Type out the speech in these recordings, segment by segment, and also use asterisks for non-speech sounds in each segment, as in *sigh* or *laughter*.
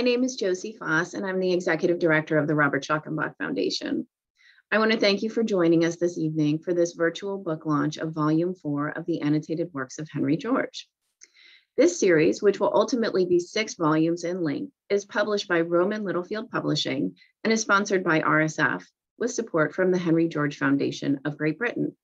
My name is Josie Faass, and I'm the Executive Director of the Robert Schalkenbach Foundation. I want to thank you for joining us this evening for this virtual book launch of Volume 4 of the Annotated Works of Henry George. This series, which will ultimately be six volumes in length, is published by Rowman Littlefield Publishing and is sponsored by RSF with support from the Henry George Foundation of Great Britain.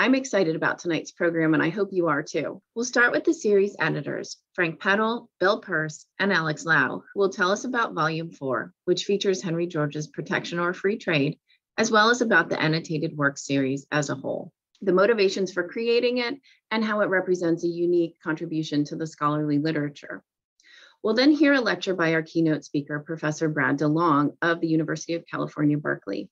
I'm excited about tonight's program, and I hope you are too. We'll start with the series editors, Frank Peddle, Bill Peirce, and Alex Lough, who will tell us about Volume 4, which features Henry George's Protection or Free Trade, as well as about the annotated work series as a whole, the motivations for creating it, and how it represents a unique contribution to the scholarly literature. We'll then hear a lecture by our keynote speaker, Professor Brad DeLong of the University of California, Berkeley.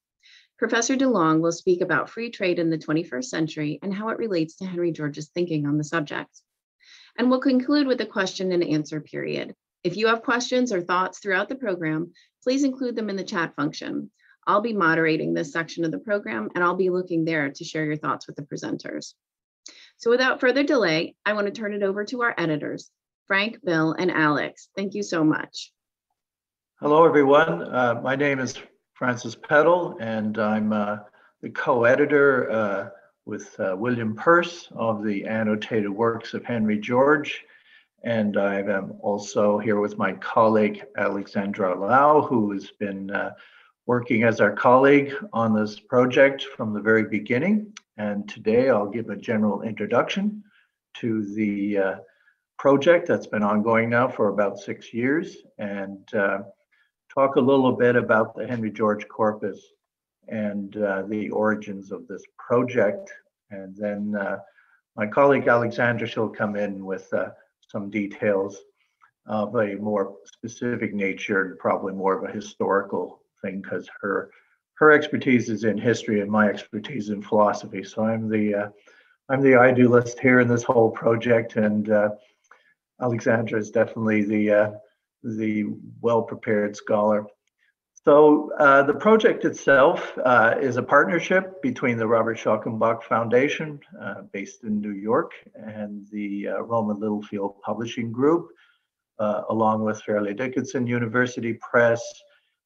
Professor DeLong will speak about free trade in the 21st century and how it relates to Henry George's thinking on the subject. And we'll conclude with a question and answer period. If you have questions or thoughts throughout the program, please include them in the chat function. I'll be moderating this section of the program and I'll be looking there to share your thoughts with the presenters. So without further delay, I want to turn it over to our editors, Frank, Bill, and Alex. Thank you so much. Hello, everyone. Uh, my name is Francis Peddle, and I'm uh, the co-editor uh, with uh, William Peirce of the Annotated Works of Henry George. And I am also here with my colleague, Alexandra Lough, who has been uh, working as our colleague on this project from the very beginning. And today I'll give a general introduction to the uh, project that's been ongoing now for about six years. And uh, talk a little bit about the Henry George Corpus and uh, the origins of this project. And then uh, my colleague Alexandra, she'll come in with uh, some details of a more specific nature and probably more of a historical thing because her her expertise is in history and my expertise in philosophy. So I'm the uh, I'm the idealist here in this whole project, and uh, Alexandra is definitely the the well-prepared scholar. So uh, the project itself uh, is a partnership between the Robert Schalkenbach Foundation, uh, based in New York, and the uh, Rowman Littlefield Publishing Group, uh, along with Fairleigh Dickinson University Press,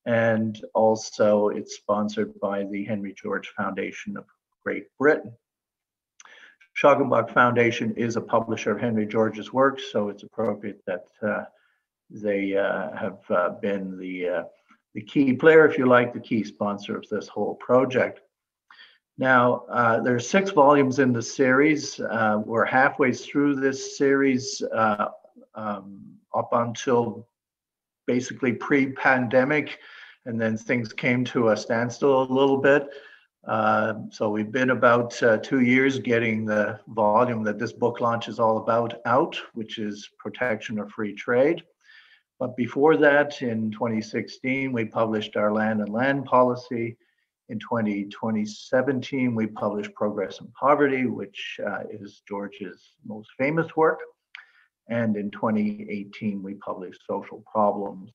and also it's sponsored by the Henry George Foundation of Great Britain. Schalkenbach Foundation is a publisher of Henry George's works, so it's appropriate that uh, they uh, have uh, been the uh, the key player, if you like, the key sponsor of this whole project. Now, uh, there's six volumes in the series. Uh, we're halfway through this series uh, um, up until basically pre-pandemic, and then things came to a standstill a little bit. So we've been about two years getting the volume that this book launch is all about out, which is protection of free trade. But before that, in 2016, we published our land and land policy. In 2017, we published Progress and Poverty, which uh, is George's most famous work. And in 2018, we published Social Problems.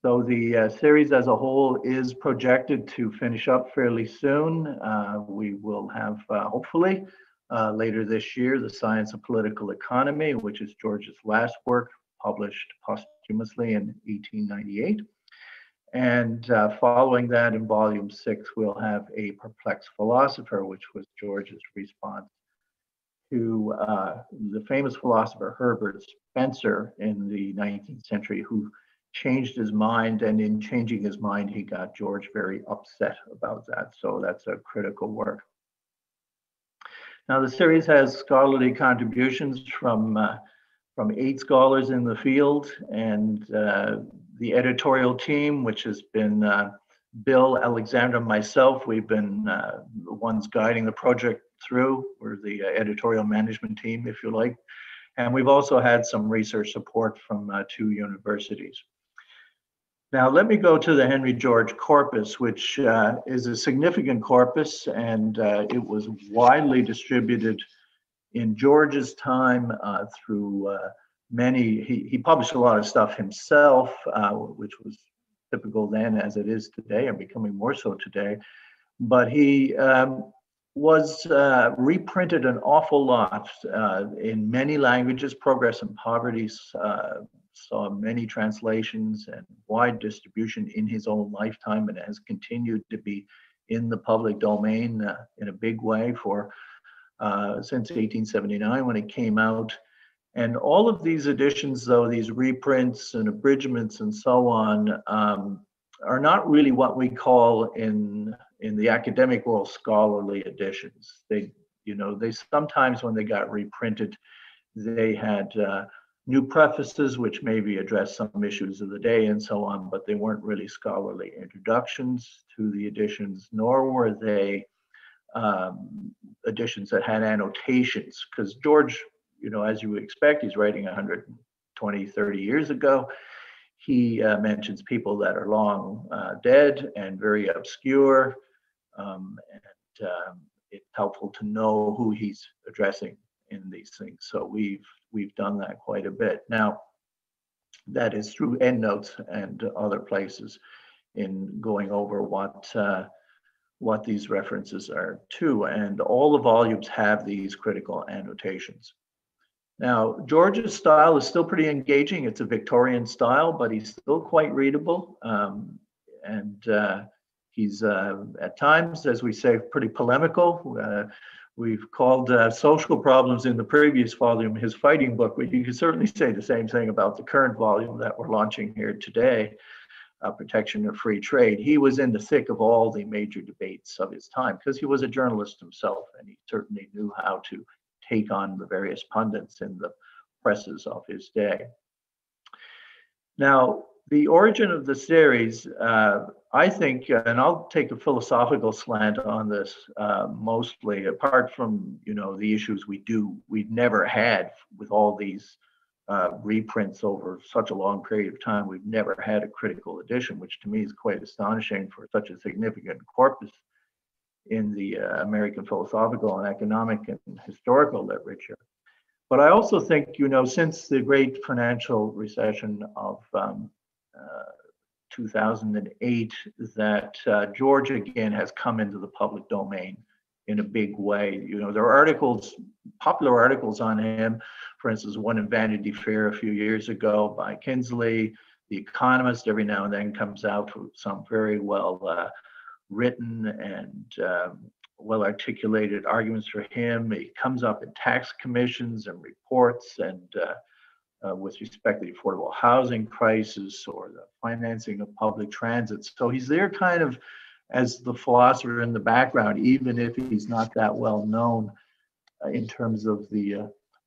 So the uh, series as a whole is projected to finish up fairly soon. Uh, we will have, uh, hopefully, uh, later this year, The Science of Political Economy, which is George's last work published posthumously in 1898. And uh, following that, in volume six, we'll have A Perplexed Philosopher, which was George's response to uh, the famous philosopher Herbert Spencer in the 19th century, who changed his mind. And in changing his mind, he got George very upset about that. So that's a critical work. Now, the series has scholarly contributions from uh, from eight scholars in the field and uh, the editorial team, which has been uh, Bill, Alexandra, myself. We've been uh, the ones guiding the project through. We're the uh, editorial management team, if you like. And we've also had some research support from uh, two universities. Now, let me go to the Henry George corpus, which uh, is a significant corpus, and it was widely distributed in George's time uh, through uh, many, he, he published a lot of stuff himself, uh, which was typical then as it is today and becoming more so today. But he um, was uh, reprinted an awful lot uh, in many languages. Progress and Poverty uh, saw many translations and wide distribution in his own lifetime and has continued to be in the public domain in a big way for uh, since 1879 when it came out. And all of these editions, though, these reprints and abridgments and so on, um, are not really what we call in in the academic world scholarly editions. They, you know, they sometimes when they got reprinted, they had uh, new prefaces which maybe address some issues of the day and so on, but they weren't really scholarly introductions to the editions, nor were they um, editions that had annotations. Because George, you know, as you would expect, he's writing 120, 30 years ago. He uh, mentions people that are long uh, dead and very obscure. Um, and um, it's helpful to know who he's addressing in these things. So we've we've done that quite a bit. Now, that is through endnotes and other places in going over what uh, what these references are to. And all the volumes have these critical annotations. Now, George's style is still pretty engaging. It's a Victorian style, but he's still quite readable. Um, and uh, he's uh, at times, as we say, pretty polemical. Uh, we've called uh, social problems in the previous volume his fighting book, but you could certainly say the same thing about the current volume that we're launching here today uh, protection of free trade. He was in the thick of all the major debates of his time because he was a journalist himself and he certainly knew how to take on the various pundits in the presses of his day. Now, the origin of the series, uh, I think, and I'll take a philosophical slant on this uh, mostly, apart from you know the issues we do we've never had with all these uh, reprints over such a long period of time. We've never had a critical edition, which to me is quite astonishing for such a significant corpus in the uh, American philosophical and economic and historical literature. But I also think, you know, since the great financial recession of um, uh, 2008, that uh, George again has come into the public domain in a big way. You know, there are articles, popular articles on him, for instance, one in Vanity Fair a few years ago by Kinsley. The Economist every now and then comes out with some very well uh, written and um, well articulated arguments for him. He comes up in tax commissions and reports and uh, uh, with respect to the affordable housing crisis or the financing of public transit. So he's there kind of as the philosopher in the background, even if he's not that well known uh, in terms of the uh,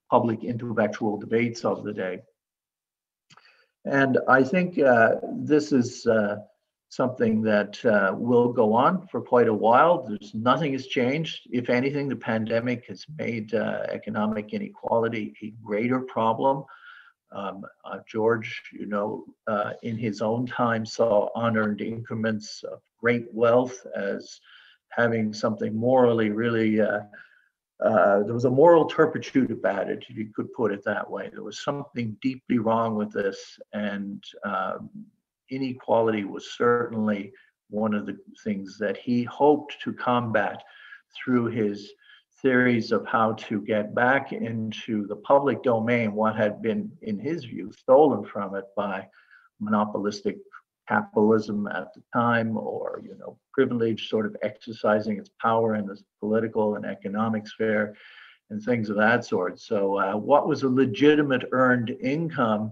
public intellectual debates of the day. And I think uh, this is uh, something that uh, will go on for quite a while. There's nothing has changed. If anything, the pandemic has made uh, economic inequality a greater problem. Um, uh, George, you know, uh, in his own time saw unearned increments of great wealth as having something morally really, uh, uh, there was a moral turpitude about it, you could put it that way. There was something deeply wrong with this, and um, inequality was certainly one of the things that he hoped to combat through his theories of how to get back into the public domain what had been, in his view, stolen from it by monopolistic capitalism at the time or you know privilege sort of exercising its power in the political and economic sphere and things of that sort. So uh, what was a legitimate earned income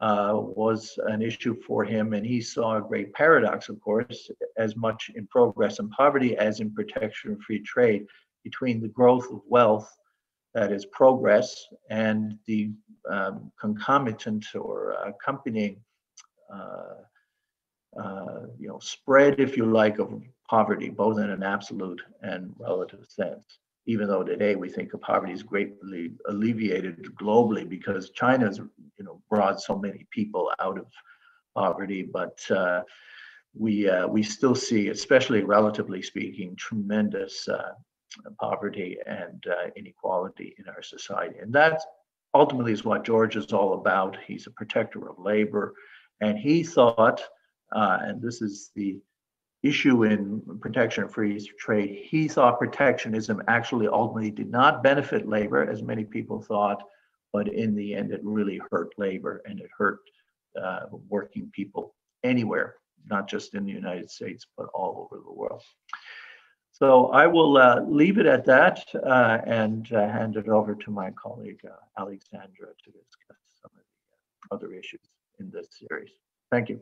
uh, was an issue for him and he saw a great paradox of course as much in progress and poverty as in protection and free trade between the growth of wealth that is progress and the um, concomitant or accompanying uh, uh, you know, spread, if you like, of poverty, both in an absolute and relative sense. Even though today we think of poverty is greatly alleviated globally because China's, you know, brought so many people out of poverty, but uh, we uh, we still see, especially relatively speaking, tremendous uh, poverty and uh, inequality in our society, and that ultimately is what George is all about. He's a protector of labor, and he thought uh, and this is the issue in protection free trade. He thought protectionism actually ultimately did not benefit labor, as many people thought, but in the end, it really hurt labor and it hurt uh, working people anywhere, not just in the United States, but all over the world. So I will uh, leave it at that uh, and uh, hand it over to my colleague uh, Alexandra to discuss some of the other issues in this series. Thank you.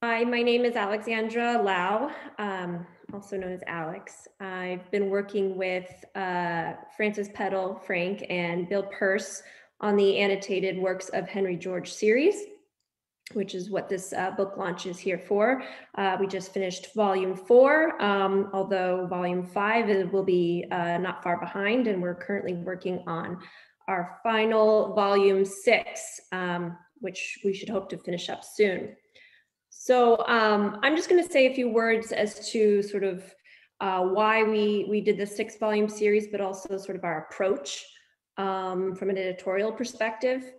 Hi, my name is Alexandra Lough, um, also known as Alex. I've been working with uh, Francis Peddle, Frank, and Bill Peirce on the annotated works of Henry George series, which is what this uh, book launch is here for. Uh, we just finished volume four, um, although volume five will be uh, not far behind, and we're currently working on our final volume six, um, which we should hope to finish up soon. So um, I'm just going to say a few words as to sort of uh, why we we did the six volume series, but also sort of our approach um, from an editorial perspective.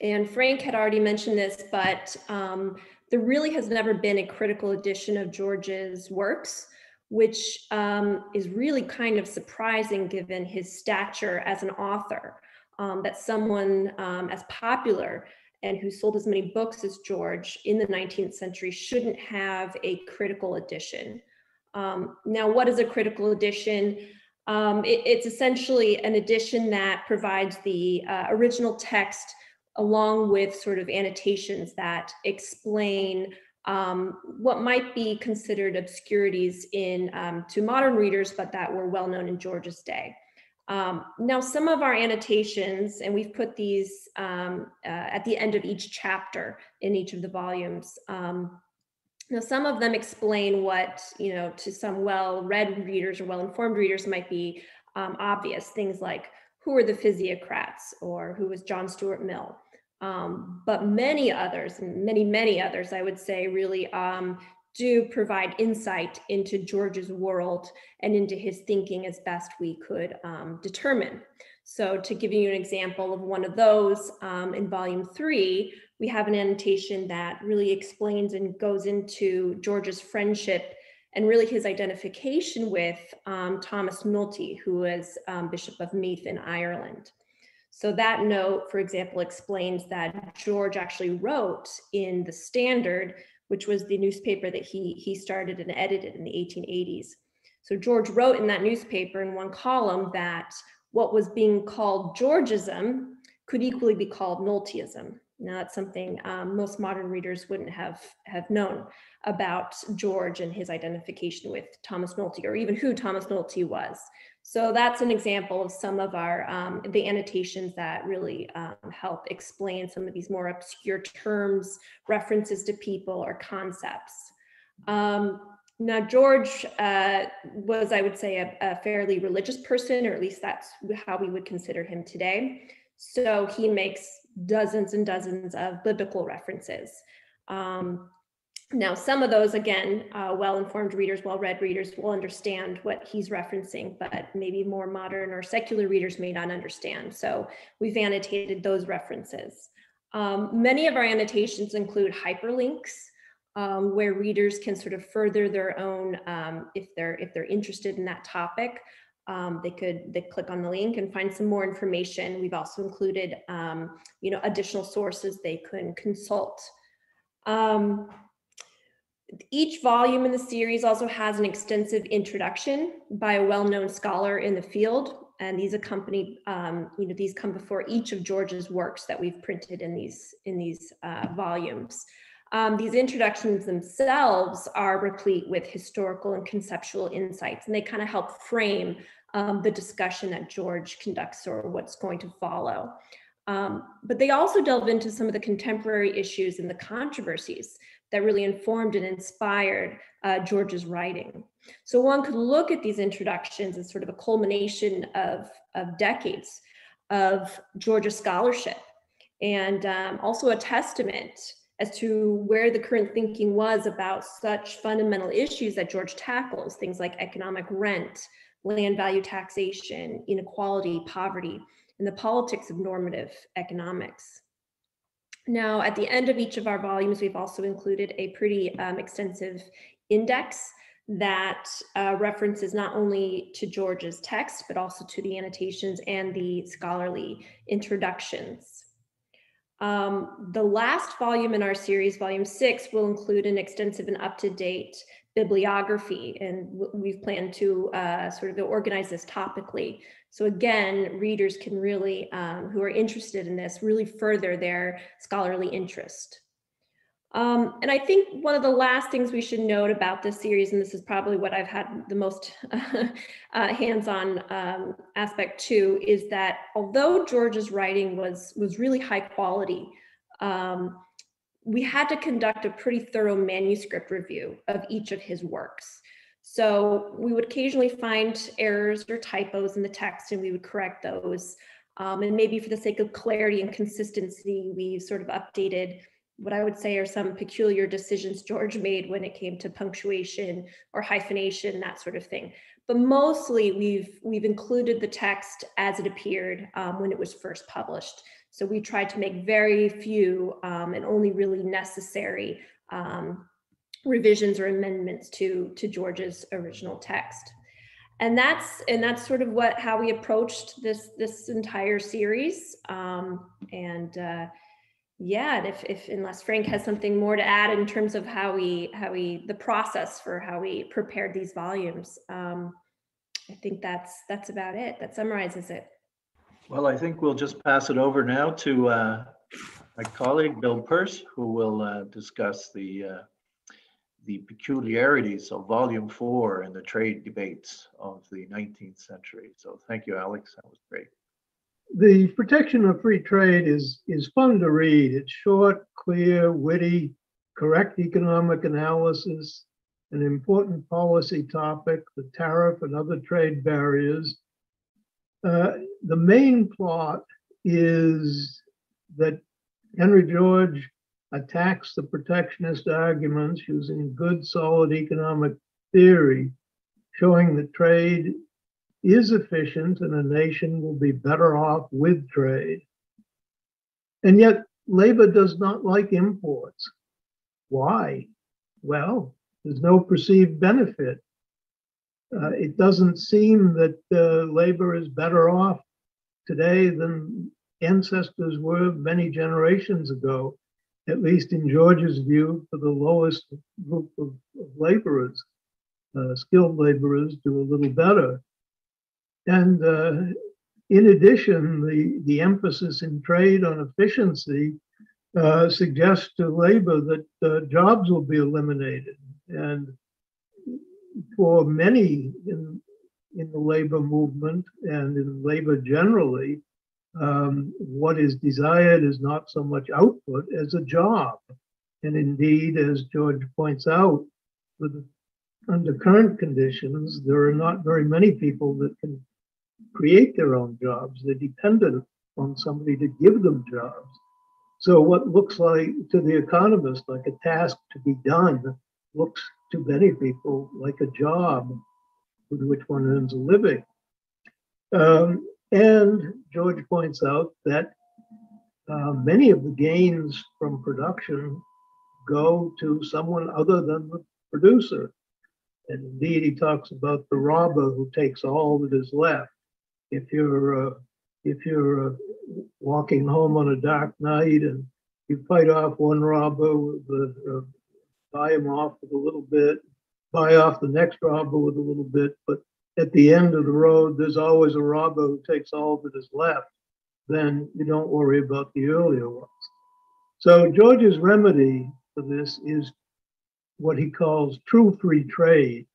And Frank had already mentioned this, but um, there really has never been a critical edition of George's works, which um, is really kind of surprising given his stature as an author. Um, that someone um, as popular and who sold as many books as George in the 19th century shouldn't have a critical edition. Um, now, what is a critical edition? Um, it- it's essentially an edition that provides the uh, original text along with sort of annotations that explain um, what might be considered obscurities in um, to modern readers, but that were well known in George's day. Um, now, some of our annotations, and we've put these um, uh, at the end of each chapter in each of the volumes. Um, now, some of them explain what, you know, to some well-read readers or well-informed readers might be um, obvious. Things like who were the physiocrats or who was John Stuart Mill. Um, but many others, many, many others, I would say, really um, do provide insight into George's world and into his thinking as best we could um, determine. So to give you an example of one of those, um, in volume three, we have an annotation that really explains and goes into George's friendship and really his identification with um, Thomas who was um, Bishop of Meath in Ireland. So that note, for example, explains that George actually wrote in the Standard which was the newspaper that he he started and edited in the 1880s. So George wrote in that newspaper in one column that what was being called Georgism could equally be called Nultyism. Now that's something um, most modern readers wouldn't have have known about George and his identification with Thomas Nulty or even who Thomas Nulty was. So that's an example of some of our um, the annotations that really um, help explain some of these more obscure terms, references to people or concepts. Um, now, George uh, was, I would say, a, a, fairly religious person, or at least that's how we would consider him today. So he makes dozens and dozens of biblical references. Um, now, some of those, again, uh, well-informed readers, well-read readers will understand what he's referencing, but maybe more modern or secular readers may not understand. So we've annotated those references. Um, many of our annotations include hyperlinks, um, where readers can sort of further their own, um, if they're if they're interested in that topic, um, they could they click on the link and find some more information. We've also included, um, you know, additional sources they can consult. Um, each volume in the series also has an extensive introduction by a well-known scholar in the field. And these accompany, um, you know, these come before each of George's works that we've printed in these in these uh, volumes. Um, these introductions themselves are replete with historical and conceptual insights, and they kind of help frame um, the discussion that George conducts or what's going to follow. Um, but they also delve into some of the contemporary issues and the controversies that really informed and inspired uh, George's writing. So one could look at these introductions as sort of a culmination of, of decades of George's scholarship and um, also a testament as to where the current thinking was about such fundamental issues that George tackles, things like economic rent, land value taxation, inequality, poverty, and the politics of normative economics. Now, at the end of each of our volumes, we've also included a pretty um, extensive index that uh, references not only to George's text, but also to the annotations and the scholarly introductions. Um, the last volume in our series, volume six, will include an extensive and up-to-date bibliography, and we've planned to uh, sort of organize this topically. So again, readers can really, um, who are interested in this, really further their scholarly interest. Um, and I think one of the last things we should note about this series, and this is probably what I've had the most *laughs* uh, hands-on um, aspect to, is that although George's writing was was really high quality, um, we had to conduct a pretty thorough manuscript review of each of his works. So we would occasionally find errors or typos in the text, and we would correct those. Um, and maybe for the sake of clarity and consistency, we sort of updated what I would say are some peculiar decisions George made when it came to punctuation or hyphenation, that sort of thing. But mostly we've we've included the text as it appeared um, when it was first published. So we tried to make very few um, and only really necessary um, revisions or amendments to to George's original text. And that's and that's sort of what how we approached this this entire series. Um, and uh, yeah, if, if unless Frank has something more to add in terms of how we how we the process for how we prepared these volumes, um, I think that's that's about it. That summarizes it. Well, I think we'll just pass it over now to uh, my colleague, Bill Peirce, who will uh, discuss the uh, the peculiarities of Volume Four and the trade debates of the 19th century. So thank you, Alex. That was great. The protection of free trade is, is fun to read. It's short, clear, witty, correct economic analysis, an important policy topic, the tariff and other trade barriers. Uh, the main plot is that Henry George attacks the protectionist arguments using good, solid economic theory, showing that trade is efficient and a nation will be better off with trade. And yet, labor does not like imports. Why? Well, there's no perceived benefit. Uh, it doesn't seem that uh, labor is better off today than ancestors were many generations ago, at least in George's view, for the lowest group of, of laborers. Uh, skilled laborers do a little better. And uh, in addition, the, the emphasis in trade on efficiency uh, suggests to labor that uh, jobs will be eliminated. And for many in, in the labor movement and in labor generally, um, what is desired is not so much output as a job. And indeed, as George points out, with, under current conditions, there are not very many people that can create their own jobs. They're dependent on somebody to give them jobs. So what looks like to the economist like a task to be done looks to many people like a job with which one earns a living. Um, and George points out that uh, many of the gains from production go to someone other than the producer. And indeed, he talks about the robber who takes all that is left if you're uh, if you're uh, walking home on a dark night and you fight off one robber with the, uh, buy him off with a little bit, buy off the next robber with a little bit, but at the end of the road, there's always a robber who takes all that is left. Then you don't worry about the earlier ones. So George's remedy for this is what he calls true free trade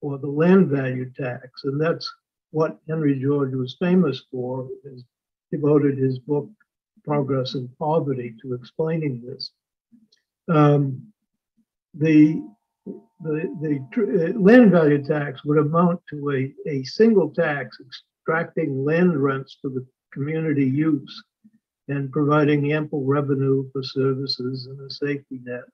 or the land value tax, and that's what Henry George was famous for, is devoted his book Progress and Poverty to explaining this. Um, the the, the uh, land value tax would amount to a, a single tax extracting land rents for the community use and providing ample revenue for services and a safety net.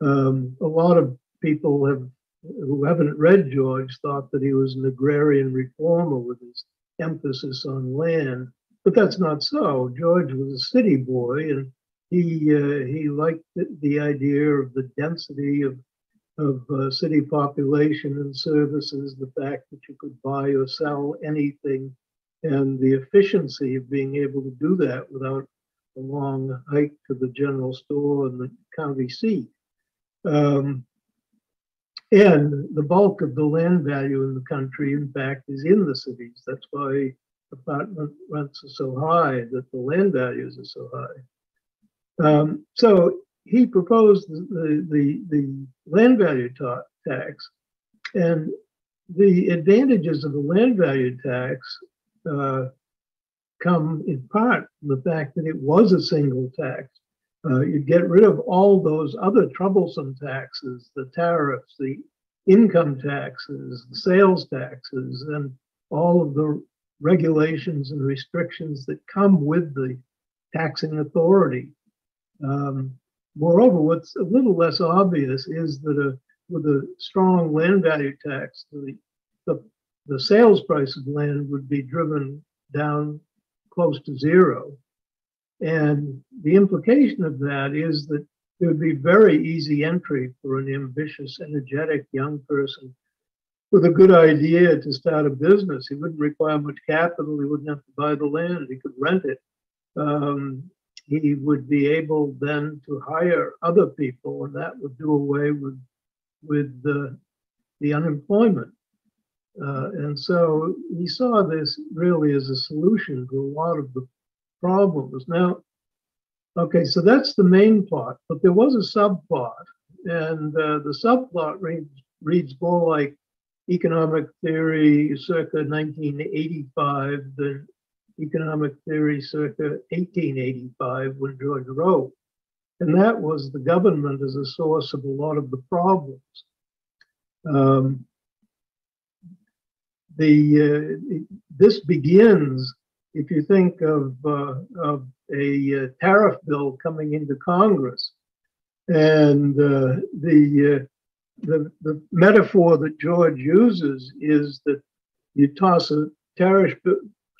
Um, a lot of people have who haven't read George thought that he was an agrarian reformer with his emphasis on land, but that's not so. George was a city boy, and he uh, he liked the, the idea of the density of of uh, city population and services, the fact that you could buy or sell anything, and the efficiency of being able to do that without a long hike to the general store and the county seat. Um, and the bulk of the land value in the country, in fact, is in the cities. That's why apartment rents are so high, that the land values are so high. Um, so he proposed the, the, the land value ta- tax. And the advantages of the land value tax uh, come in part from the fact that it was a single tax. Uh, you get rid of all those other troublesome taxes, the tariffs, the income taxes, the sales taxes, and all of the regulations and restrictions that come with the taxing authority. Um, moreover, what's a little less obvious is that a, with a strong land value tax, the, the, the sales price of land would be driven down close to zero. And the implication of that is that it would be very easy entry for an ambitious, energetic young person with a good idea to start a business. He wouldn't require much capital. He wouldn't have to buy the land. He could rent it. Um, he would be able then to hire other people, and that would do away with with the the unemployment. Uh, and so he saw this really as a solution to a lot of the problems. Now, okay, so that's the main plot, but there was a subplot, and uh, the subplot reads, reads more like economic theory circa 1985 than economic theory circa 1885 when George wrote. And that was the government as a source of a lot of the problems. Um, the uh, this begins if you think of uh, of a uh, tariff bill coming into Congress, and uh, the uh, the the metaphor that George uses is that you toss a tariff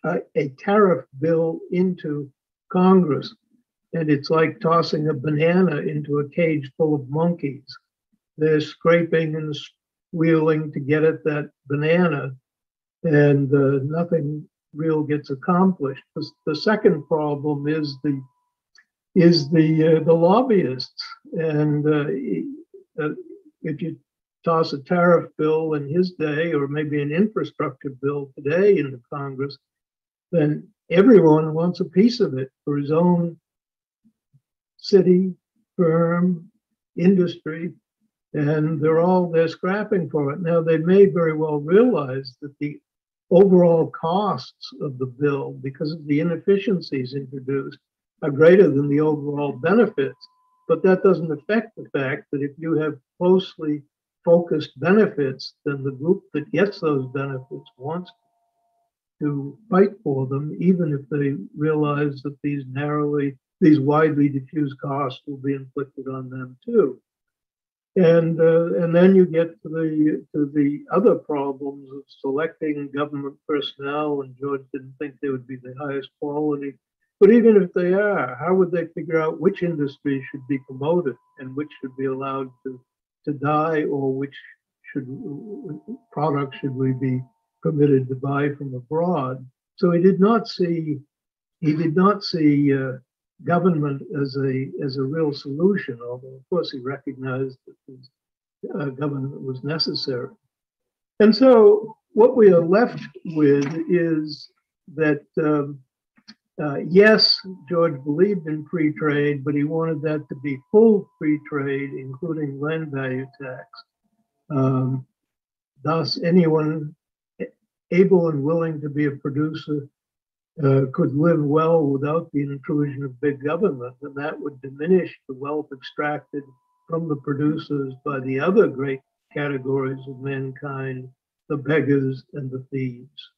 a, tariff bill into Congress, and it's like tossing a banana into a cage full of monkeys. They're scraping and squealing to get at that banana, and uh, nothing real gets accomplished. The, the, second problem is the is the uh, the lobbyists, and uh, uh, if you toss a tariff bill in his day, or maybe an infrastructure bill today into Congress, then everyone wants a piece of it for his own city, firm, industry, and they're all they're scrapping for it. Now they may very well realize that the overall costs of the bill, because of the inefficiencies introduced, are greater than the overall benefits. But that doesn't affect the fact that if you have closely focused benefits, then the group that gets those benefits wants to fight for them, even if they realize that these narrowly, these widely diffused costs will be inflicted on them too. And uh, and then you get to the to the other problems of selecting government personnel, and George didn't think they would be the highest quality. But even if they are, how would they figure out which industry should be promoted and which should be allowed to to die, or which should products should we be permitted to buy from abroad? So he did not see he did not see uh, government as a as a real solution, although of course he recognized that his, uh, government was necessary. And so what we are left with is that um, uh, yes, George believed in free trade, but he wanted that to be full free trade, including land value tax. Um, thus, anyone able and willing to be a producer uh, could live well without the intrusion of big government, and that would diminish the wealth extracted from the producers by the other great categories of mankind, the beggars and the thieves.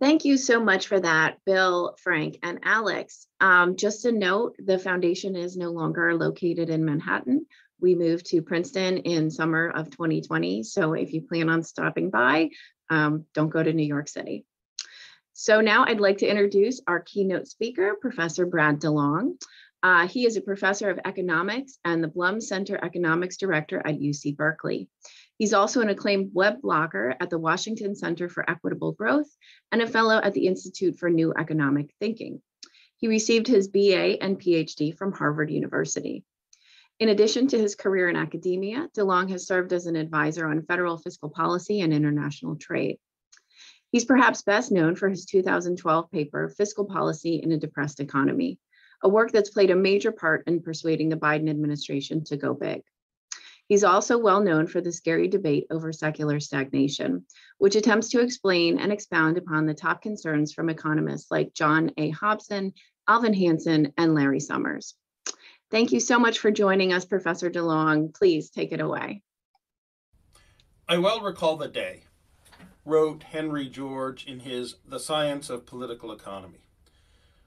Thank you so much for that, Bill, Frank, and Alex. Um, just a note, the foundation is no longer located in Manhattan. We moved to Princeton in summer of 2020. So if you plan on stopping by, um, don't go to New York City. So now I'd like to introduce our keynote speaker, Professor Brad DeLong. Uh, he is a professor of economics and the Blum Center Economics Director at UC Berkeley. He's also an acclaimed web blogger at the Washington Center for Equitable Growth and a fellow at the Institute for New Economic Thinking. He received his BA and PhD from Harvard University. In addition to his career in academia, DeLong has served as an advisor on federal fiscal policy and international trade. He's perhaps best known for his 2012 paper, Fiscal Policy in a Depressed Economy, a work that's played a major part in persuading the Biden administration to go big. He's also well known for the scary debate over secular stagnation, which attempts to explain and expound upon the top concerns from economists like John A. Hobson, Alvin Hansen, and Larry Summers. Thank you so much for joining us, Professor DeLong. Please take it away. I well recall the day, wrote Henry George in his The Science of Political Economy,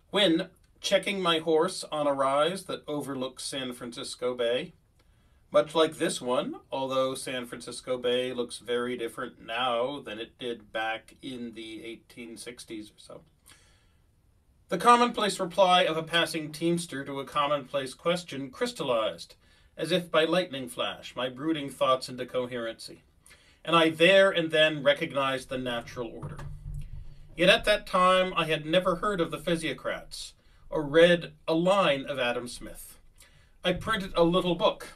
when, checking my horse on a rise that overlooks San Francisco Bay, much like this one, although San Francisco Bay looks very different now than it did back in the 1860s or so. The commonplace reply of a passing teamster to a commonplace question crystallized, as if by lightning flash, my brooding thoughts into coherency, and I there and then recognized the natural order. Yet at that time I had never heard of the physiocrats or read a line of Adam Smith. I printed a little book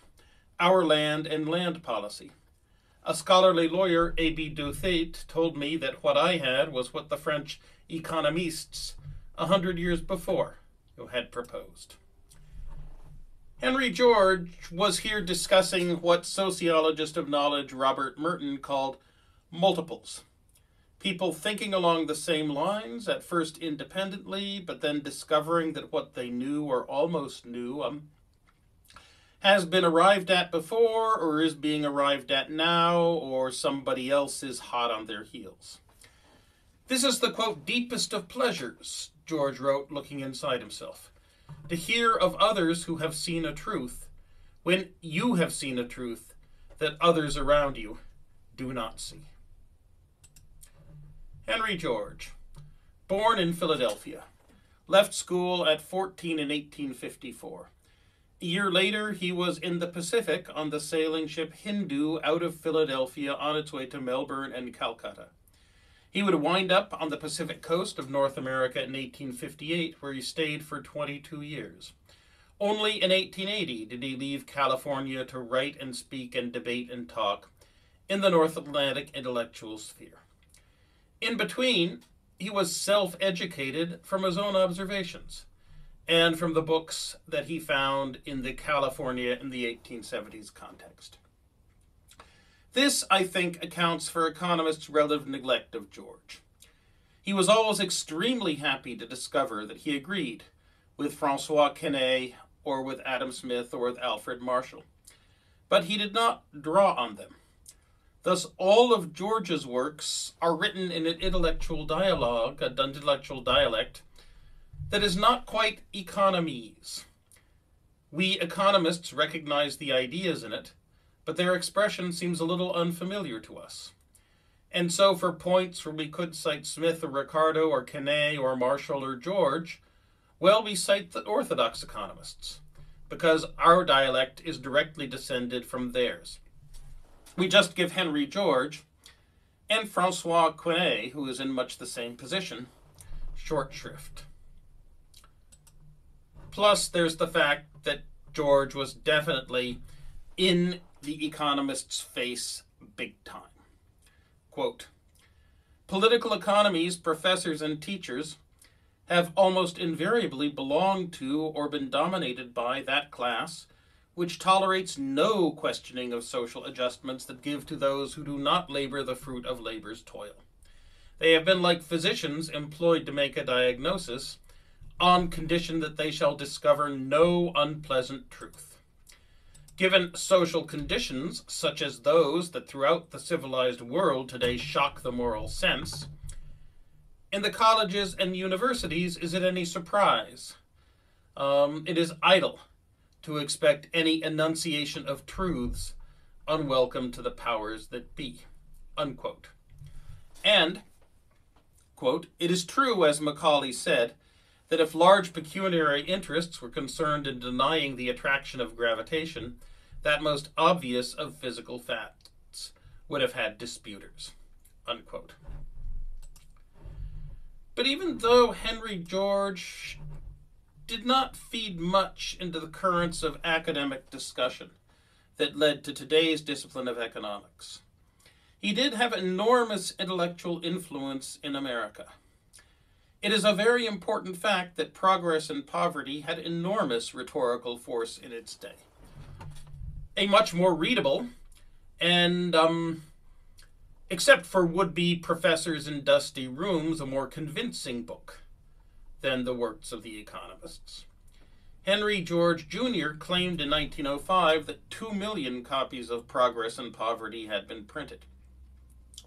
our Land and Land Policy. A scholarly lawyer, A.B. Douthit, told me that what I had was what the French economists a hundred years before who had proposed. Henry George was here discussing what sociologist of knowledge Robert Merton called multiples. People thinking along the same lines, at first independently, but then discovering that what they knew or almost knew um, has been arrived at before or is being arrived at now or somebody else is hot on their heels. This is the quote, deepest of pleasures, George wrote, looking inside himself, to hear of others who have seen a truth when you have seen a truth that others around you do not see. Henry George, born in Philadelphia, left school at 14 in 1854 a year later, he was in the Pacific on the sailing ship Hindu out of Philadelphia on its way to Melbourne and Calcutta. He would wind up on the Pacific coast of North America in 1858, where he stayed for 22 years. Only in 1880 did he leave California to write and speak and debate and talk in the North Atlantic intellectual sphere. In between, he was self educated from his own observations and from the books that he found in the California in the 1870s context. This, I think, accounts for economists' relative neglect of George. He was always extremely happy to discover that he agreed with Francois Quesnay or with Adam Smith or with Alfred Marshall, but he did not draw on them. Thus, all of George's works are written in an intellectual dialogue, an intellectual dialect, that is not quite economies. We economists recognize the ideas in it, but their expression seems a little unfamiliar to us. And so, for points where we could cite Smith or Ricardo or Quesnay or Marshall or George, well, we cite the orthodox economists, because our dialect is directly descended from theirs. We just give Henry George and Francois Quesnay, who is in much the same position, short shrift. Plus, there's the fact that George was definitely in the economist's face big time. Quote Political economies professors and teachers have almost invariably belonged to or been dominated by that class which tolerates no questioning of social adjustments that give to those who do not labor the fruit of labor's toil. They have been like physicians employed to make a diagnosis on condition that they shall discover no unpleasant truth. Given social conditions such as those that throughout the civilized world today shock the moral sense, in the colleges and universities, is it any surprise? Um, it is idle to expect any enunciation of truths unwelcome to the powers that be. Unquote. And, quote, it is true, as Macaulay said, that if large pecuniary interests were concerned in denying the attraction of gravitation, that most obvious of physical facts would have had disputers. Unquote. But even though Henry George did not feed much into the currents of academic discussion that led to today's discipline of economics, he did have enormous intellectual influence in America. It is a very important fact that progress and poverty had enormous rhetorical force in its day. A much more readable and, um, except for would be professors in dusty rooms, a more convincing book than the works of the economists. Henry George Jr. claimed in 1905 that 2 million copies of Progress and Poverty had been printed.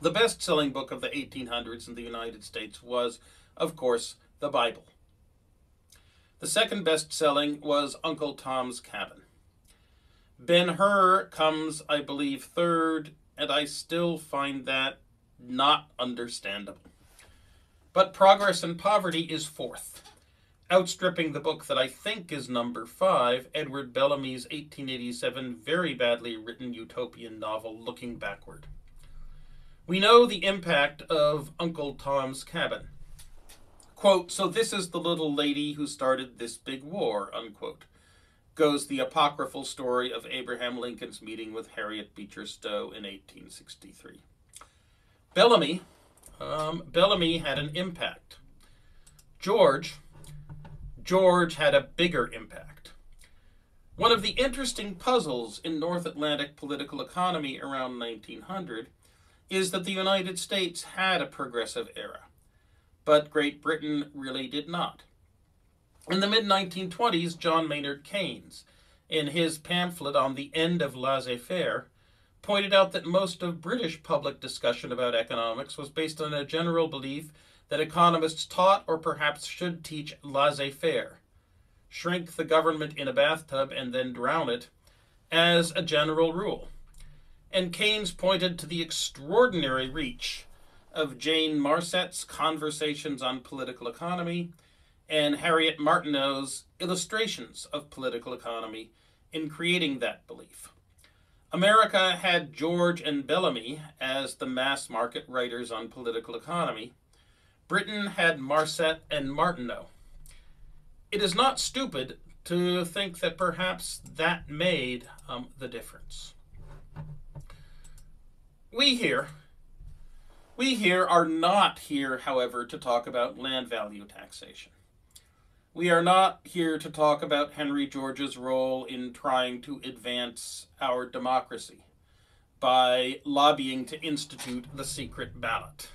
The best selling book of the 1800s in the United States was of course, the Bible. The second best selling was Uncle Tom's Cabin. Ben Hur comes, I believe, third, and I still find that not understandable. But Progress and Poverty is fourth, outstripping the book that I think is number five, Edward Bellamy's 1887 very badly written utopian novel, Looking Backward. We know the impact of Uncle Tom's Cabin. Quote, so this is the little lady who started this big war, unquote, goes the apocryphal story of Abraham Lincoln's meeting with Harriet Beecher Stowe in 1863. Bellamy, um, Bellamy had an impact. George, George had a bigger impact. One of the interesting puzzles in North Atlantic political economy around 1900 is that the United States had a progressive era but Great Britain really did not. In the mid 1920s, John Maynard Keynes, in his pamphlet on the end of laissez faire, pointed out that most of British public discussion about economics was based on a general belief that economists taught or perhaps should teach laissez faire shrink the government in a bathtub and then drown it as a general rule. And Keynes pointed to the extraordinary reach of Jane Marcet's Conversations on Political Economy and Harriet Martineau's Illustrations of Political Economy in creating that belief. America had George and Bellamy as the mass market writers on political economy. Britain had Marcet and Martineau. It is not stupid to think that perhaps that made um, the difference. We here we here are not here, however, to talk about land value taxation. We are not here to talk about Henry George's role in trying to advance our democracy by lobbying to institute the secret ballot.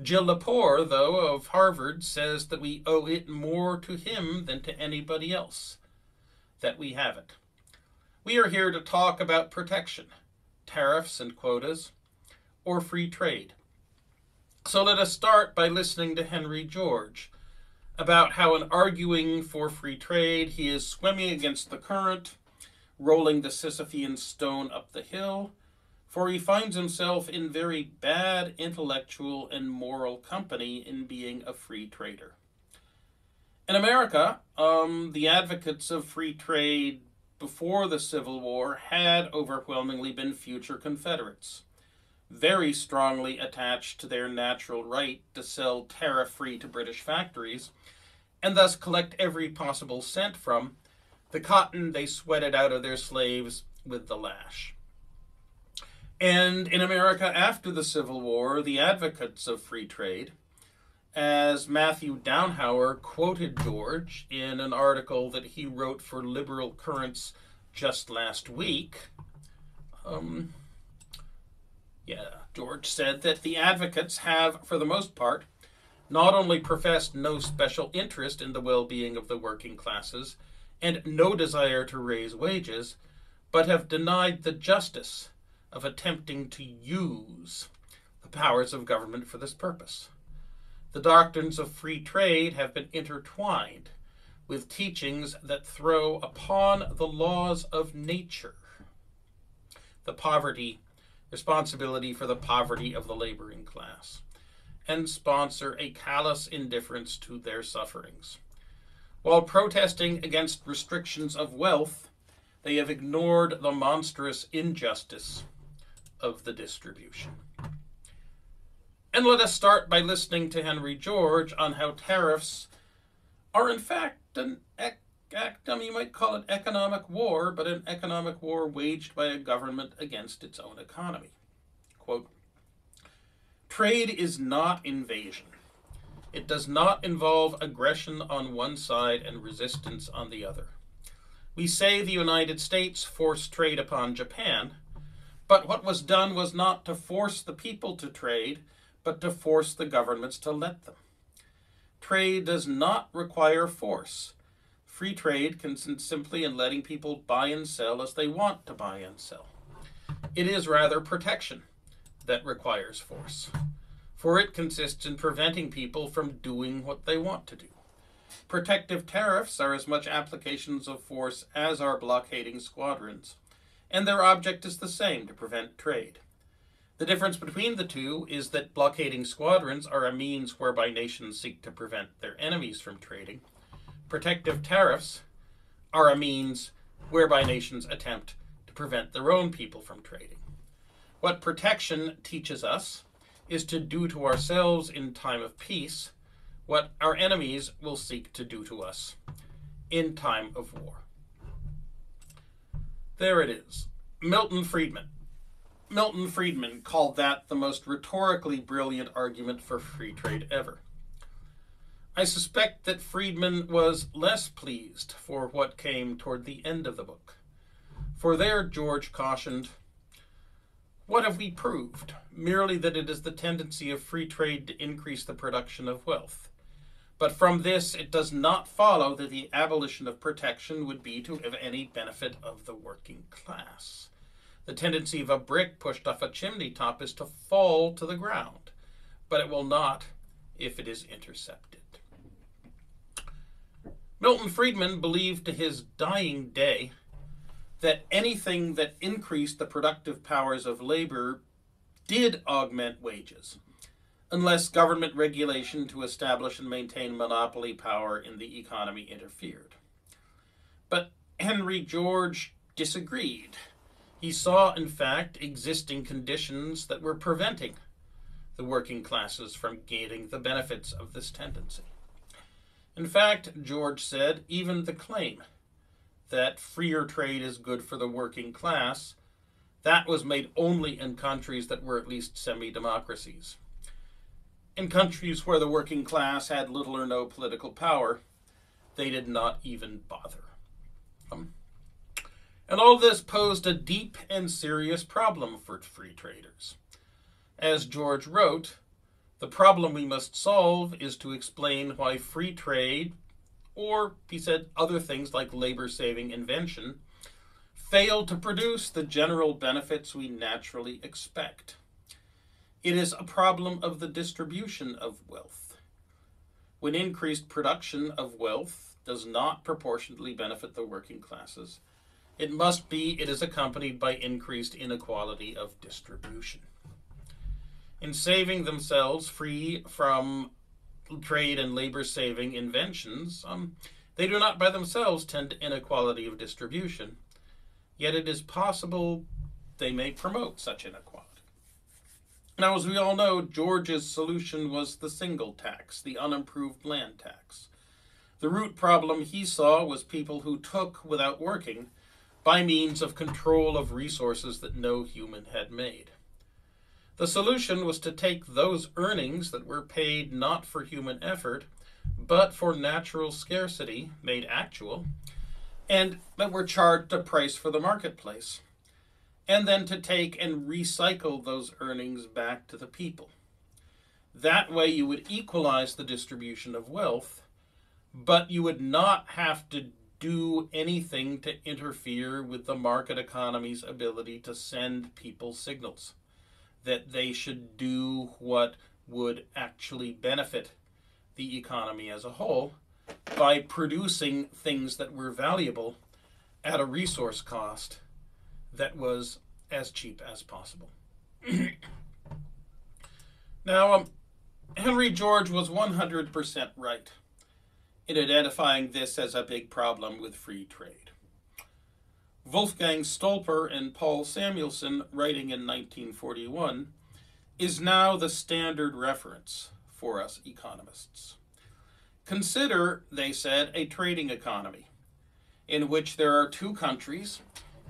Jill Lepore, though, of Harvard, says that we owe it more to him than to anybody else that we have it. We are here to talk about protection, tariffs and quotas, or free trade. So let us start by listening to Henry George about how, in arguing for free trade, he is swimming against the current, rolling the Sisyphean stone up the hill, for he finds himself in very bad intellectual and moral company in being a free trader. In America, um, the advocates of free trade before the Civil War had overwhelmingly been future Confederates very strongly attached to their natural right to sell tariff free to British factories, and thus collect every possible cent from the cotton they sweated out of their slaves with the lash. And in America after the Civil War, the advocates of free trade, as Matthew Downhour quoted George in an article that he wrote for Liberal Currents just last week, um, yeah, George said that the advocates have, for the most part, not only professed no special interest in the well being of the working classes and no desire to raise wages, but have denied the justice of attempting to use the powers of government for this purpose. The doctrines of free trade have been intertwined with teachings that throw upon the laws of nature the poverty responsibility for the poverty of the laboring class. and sponsor a callous indifference to their sufferings. While protesting against restrictions of wealth, they have ignored the monstrous injustice of the distribution. And let us start by listening to Henry George on how tariffs are, in fact, an you might call it economic war, but an economic war waged by a government against its own economy. Quote Trade is not invasion. It does not involve aggression on one side and resistance on the other. We say the United States forced trade upon Japan, but what was done was not to force the people to trade, but to force the governments to let them. Trade does not require force. Free trade consists simply in letting people buy and sell as they want to buy and sell. It is rather protection that requires force, for it consists in preventing people from doing what they want to do. Protective tariffs are as much applications of force as are blockading squadrons, and their object is the same to prevent trade. The difference between the two is that blockading squadrons are a means whereby nations seek to prevent their enemies from trading. Protective tariffs are a means whereby nations attempt to prevent their own people from trading. What protection teaches us is to do to ourselves in time of peace what our enemies will seek to do to us in time of war. There it is. Milton Friedman. Milton Friedman called that the most rhetorically brilliant argument for free trade ever. I suspect that Friedman was less pleased for what came toward the end of the book. For there, George cautioned, What have we proved? Merely that it is the tendency of free trade to increase the production of wealth. But from this, it does not follow that the abolition of protection would be to have any benefit of the working class. The tendency of a brick pushed off a chimney top is to fall to the ground, but it will not if it is intercepted. Milton Friedman believed to his dying day that anything that increased the productive powers of labor did augment wages unless government regulation to establish and maintain monopoly power in the economy interfered. But Henry George disagreed. He saw, in fact, existing conditions that were preventing the working classes from gaining the benefits of this tendency. In fact, George said, even the claim that freer trade is good for the working class, that was made only in countries that were at least semi democracies. In countries where the working class had little or no political power, they did not even bother. Um, and all this posed a deep and serious problem for free traders. As George wrote, the problem we must solve is to explain why free trade, or he said other things like labor saving invention, fail to produce the general benefits we naturally expect. It is a problem of the distribution of wealth. When increased production of wealth does not proportionately benefit the working classes, it must be it is accompanied by increased inequality of distribution. In saving themselves free from trade and labor saving inventions, um, they do not by themselves tend to inequality of distribution, yet it is possible they may promote such inequality. Now, as we all know, George's solution was the single tax, the unimproved land tax. The root problem he saw was people who took without working by means of control of resources that no human had made. The solution was to take those earnings that were paid not for human effort, but for natural scarcity made actual, and that were charged a price for the marketplace and then to take and recycle those earnings back to the people. That way, you would equalize the distribution of wealth, but you would not have to do anything to interfere with the market economy's ability to send people signals that they should do what would actually benefit the economy as a whole by producing things that were valuable at a resource cost that was as cheap as possible. *clears throat* now, um, Henry George was 100% right in identifying this as a big problem with free trade. Wolfgang Stolper and Paul Samuelson, writing in 1941, is now the standard reference for us economists. Consider, they said, a trading economy in which there are two countries,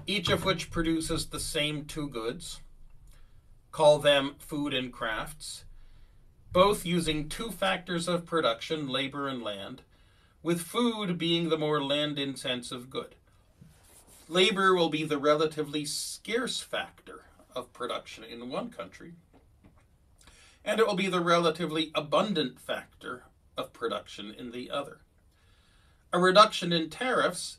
each of which produces the same two goods, call them food and crafts, both using two factors of production, labor and land, with food being the more land intensive good. Labor will be the relatively scarce factor of production in one country, and it will be the relatively abundant factor of production in the other. A reduction in tariffs,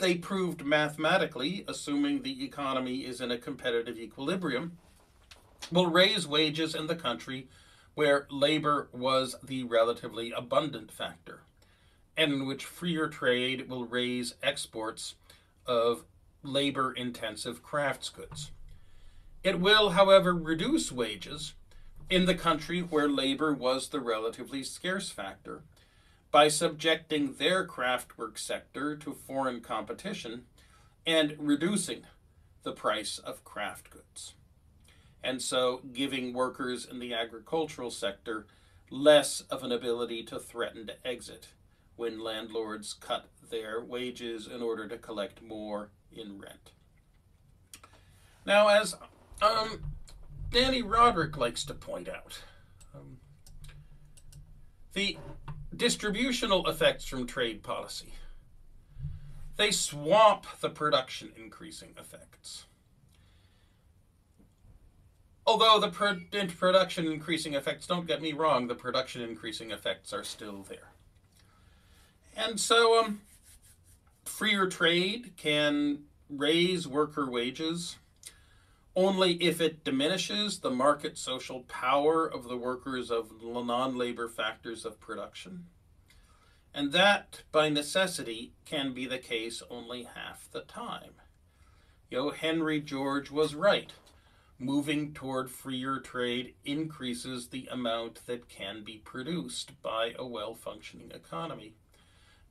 they proved mathematically, assuming the economy is in a competitive equilibrium, will raise wages in the country where labor was the relatively abundant factor, and in which freer trade will raise exports of labor intensive crafts goods. It will, however, reduce wages in the country where labor was the relatively scarce factor by subjecting their craftwork sector to foreign competition and reducing the price of craft goods. And so giving workers in the agricultural sector less of an ability to threaten to exit when landlords cut their wages in order to collect more in rent. Now, as um, Dani Rodrik likes to point out. Um, the distributional effects from trade policy. They swamp the production increasing effects. Although the pro- production increasing effects, don't get me wrong, the production increasing effects are still there. And so, um, freer trade can raise worker wages only if it diminishes the market social power of the workers of non labor factors of production. And that, by necessity, can be the case only half the time. Yo, Henry George was right. Moving toward freer trade increases the amount that can be produced by a well functioning economy.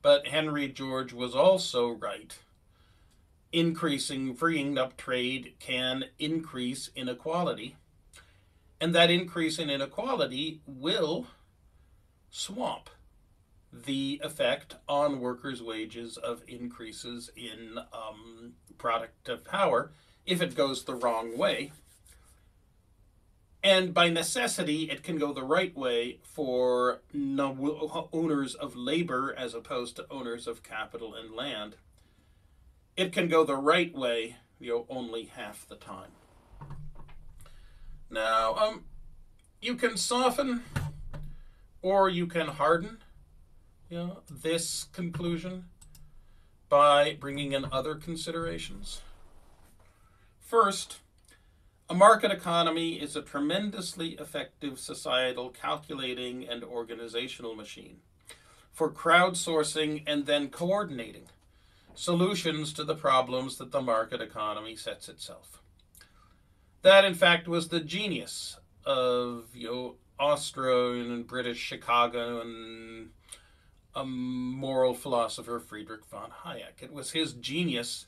But Henry George was also right increasing, freeing up trade can increase inequality. And that increase in inequality will swamp the effect on workers' wages of increases in um, productive power if it goes the wrong way. And by necessity, it can go the right way for no owners of labor as opposed to owners of capital and land it can go the right way, you know, only half the time. Now, um, you can soften or you can harden, you know, this conclusion by bringing in other considerations. First, a market economy is a tremendously effective societal calculating and organizational machine for crowdsourcing and then coordinating solutions to the problems that the market economy sets itself. That, in fact, was the genius of you know Austrian and British Chicago and a moral philosopher Friedrich von Hayek. It was his genius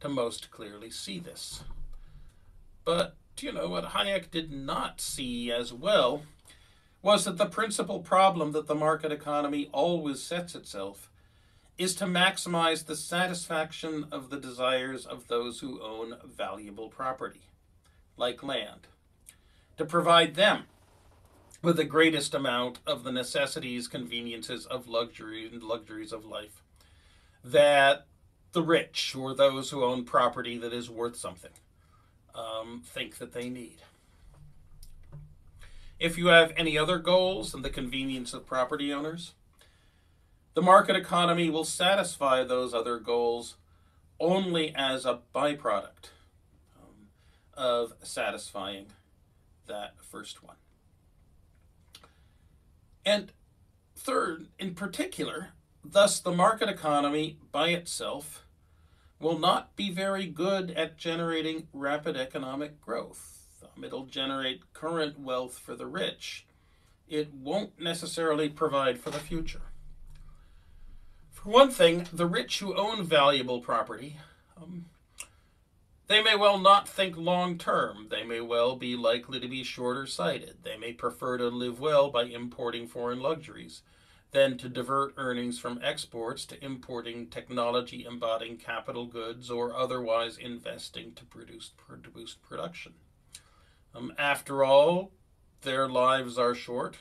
to most clearly see this. But you know what Hayek did not see as well was that the principal problem that the market economy always sets itself is to maximize the satisfaction of the desires of those who own valuable property, like land, to provide them with the greatest amount of the necessities, conveniences of luxury and luxuries of life that the rich or those who own property that is worth something um, think that they need. If you have any other goals than the convenience of property owners, the market economy will satisfy those other goals only as a byproduct um, of satisfying that first one. And third, in particular, thus the market economy by itself will not be very good at generating rapid economic growth. Um, it'll generate current wealth for the rich it won't necessarily provide for the future. For one thing, the rich who own valuable property, um, they may well not think long term. They may well be likely to be shorter sighted. They may prefer to live well by importing foreign luxuries than to divert earnings from exports to importing technology embodying capital goods or otherwise investing to produce boost production. Um, after all, their lives are short.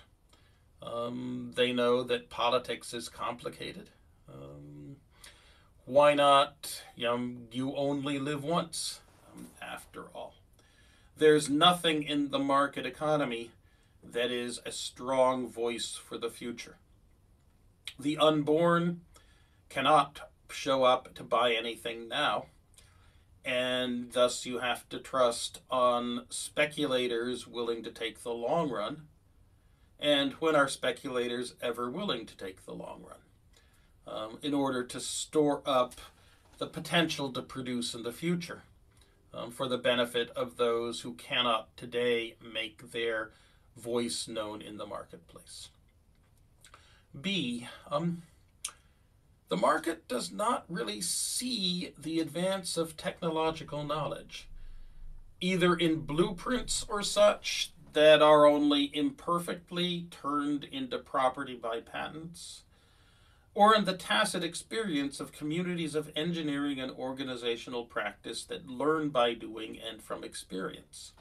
Um, they know that politics is complicated. Um, why not? You, know, you only live once, um, after all. There's nothing in the market economy that is a strong voice for the future. The unborn cannot show up to buy anything now, and thus you have to trust on speculators willing to take the long run. And when are speculators ever willing to take the long run? Um, in order to store up the potential to produce in the future um, for the benefit of those who cannot today make their voice known in the marketplace. B, um, the market does not really see the advance of technological knowledge, either in blueprints or such that are only imperfectly turned into property by patents, or in the tacit experience of communities of engineering and organizational practice that learn by doing and from experience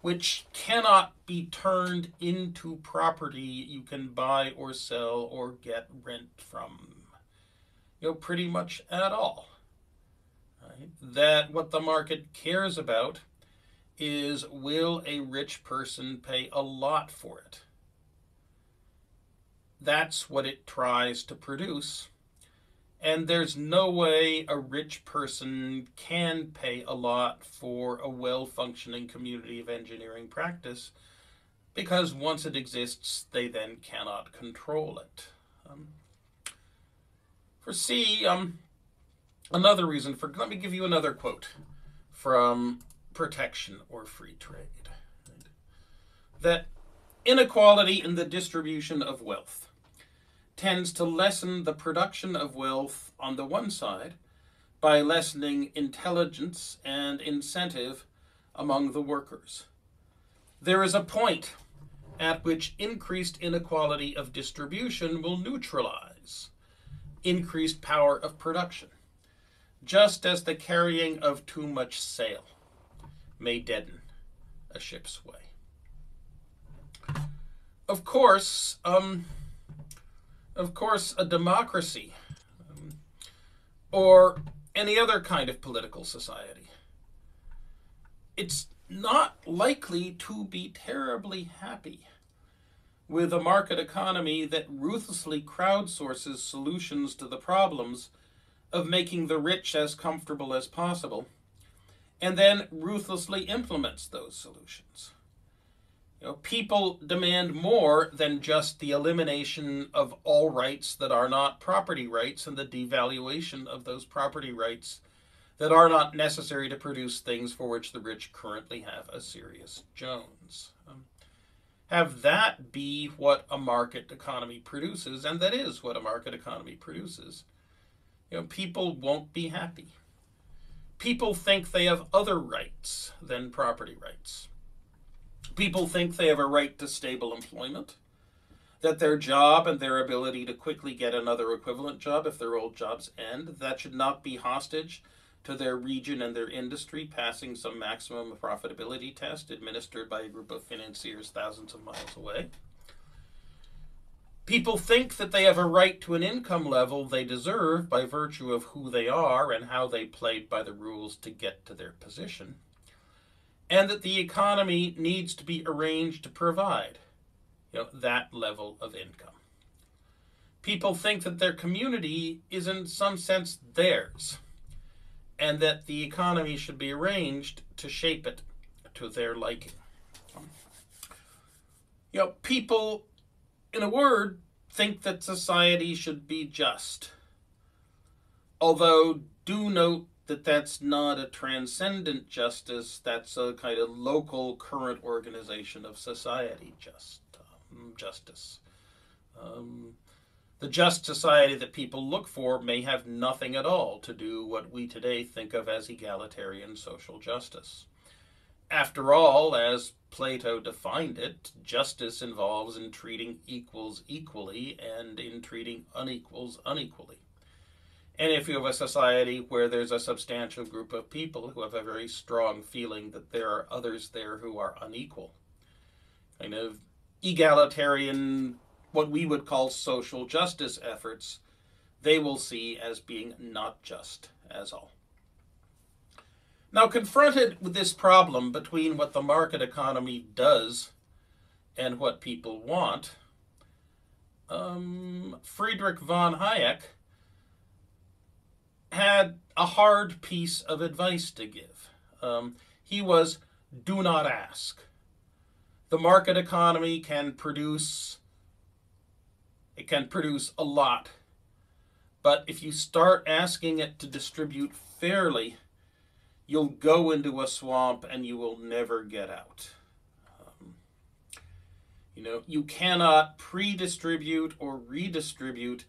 which cannot be turned into property you can buy or sell or get rent from. You know, pretty much at all. Right? That what the market cares about is will a rich person pay a lot for it? That's what it tries to produce and there's no way a rich person can pay a lot for a well functioning community of engineering practice because once it exists, they then cannot control it. Um, for C, um, another reason for, let me give you another quote from Protection or Free Trade. That inequality in the distribution of wealth tends to lessen the production of wealth on the one side by lessening intelligence and incentive among the workers. There is a point at which increased inequality of distribution will neutralize increased power of production, just as the carrying of too much sail may deaden a ship's way. Of course, um, of course, a democracy um, or any other kind of political society. It's not likely to be terribly happy with a market economy that ruthlessly crowdsources solutions to the problems of making the rich as comfortable as possible and then ruthlessly implements those solutions. You know, people demand more than just the elimination of all rights that are not property rights and the devaluation of those property rights that are not necessary to produce things for which the rich currently have a serious Jones. Um, have that be what a market economy produces, and that is what a market economy produces. You know, people won't be happy. People think they have other rights than property rights people think they have a right to stable employment, that their job and their ability to quickly get another equivalent job if their old jobs end, that should not be hostage to their region and their industry passing some maximum profitability test administered by a group of financiers thousands of miles away. People think that they have a right to an income level they deserve by virtue of who they are and how they played by the rules to get to their position and that the economy needs to be arranged to provide you know, that level of income. People think that their community is in some sense theirs, and that the economy should be arranged to shape it to their liking. You know, people, in a word, think that society should be just. Although, do note that that's not a transcendent justice, that's a kind of local current organization of society just. Um, justice. Um, the just society that people look for may have nothing at all to do what we today think of as egalitarian social justice. After all, as Plato defined it, justice involves in treating equals equally and in treating unequals unequally. And if you have a society where there's a substantial group of people who have a very strong feeling that there are others there who are unequal, kind of egalitarian, what we would call social justice efforts, they will see as being not just as all. Now, confronted with this problem between what the market economy does and what people want, um, Friedrich von Hayek had a hard piece of advice to give. Um, he was do not ask. The market economy can produce it can produce a lot. But if you start asking it to distribute fairly, you'll go into a swamp and you will never get out. Um, you know, you cannot pre-distribute or redistribute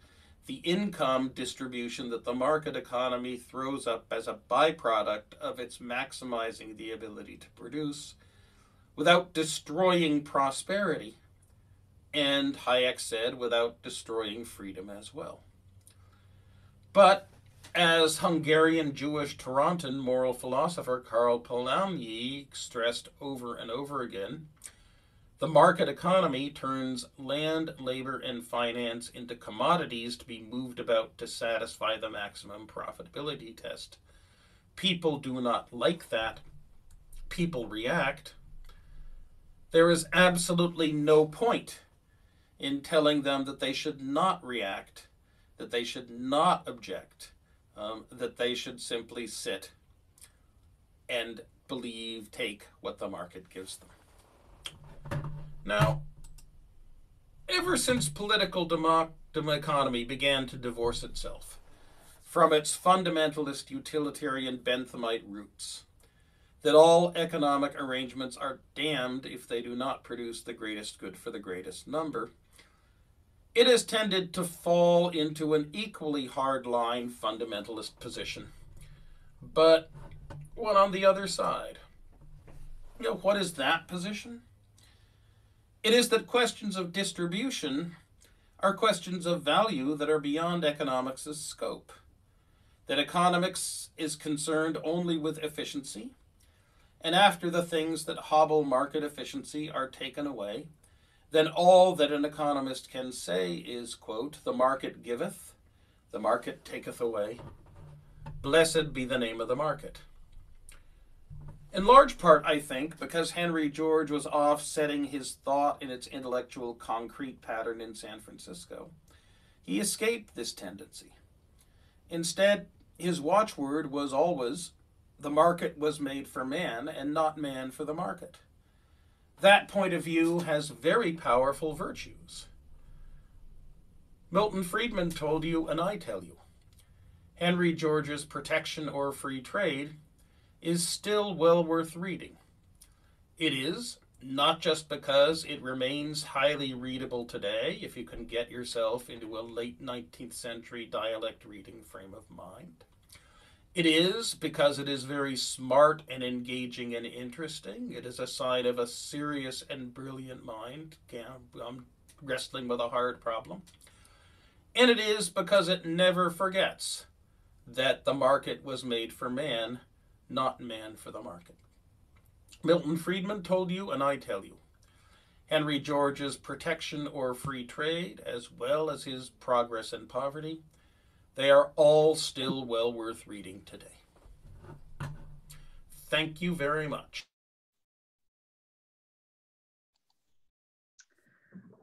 the income distribution that the market economy throws up as a byproduct of its maximizing the ability to produce without destroying prosperity. And Hayek said, without destroying freedom as well. But as Hungarian Jewish Torontan moral philosopher Karl Polanyi stressed over and over again, the market economy turns land, labor, and finance into commodities to be moved about to satisfy the maximum profitability test. People do not like that. People react. There is absolutely no point in telling them that they should not react, that they should not object, um, that they should simply sit and believe, take what the market gives them. Now, ever since political demo- economy began to divorce itself from its fundamentalist utilitarian Benthamite roots, that all economic arrangements are damned if they do not produce the greatest good for the greatest number, it has tended to fall into an equally hardline fundamentalist position, but one on the other side. You know, what is that position? It is that questions of distribution are questions of value that are beyond economics' scope. That economics is concerned only with efficiency, and after the things that hobble market efficiency are taken away, then all that an economist can say is, quote, the market giveth, the market taketh away. Blessed be the name of the market. In large part, I think, because Henry George was offsetting his thought in its intellectual concrete pattern in San Francisco, he escaped this tendency. Instead, his watchword was always, the market was made for man and not man for the market. That point of view has very powerful virtues. Milton Friedman told you, and I tell you, Henry George's Protection or Free Trade is still well worth reading. It is, not just because it remains highly readable today, if you can get yourself into a late 19th century dialect reading frame of mind, it is because it is very smart and engaging and interesting. It is a sign of a serious and brilliant mind um, wrestling with a hard problem. And it is because it never forgets that the market was made for man, not man for the market. Milton Friedman told you, and I tell you. Henry George's Protection or Free Trade, as well as his Progress and Poverty, they are all still well worth reading today. Thank you very much.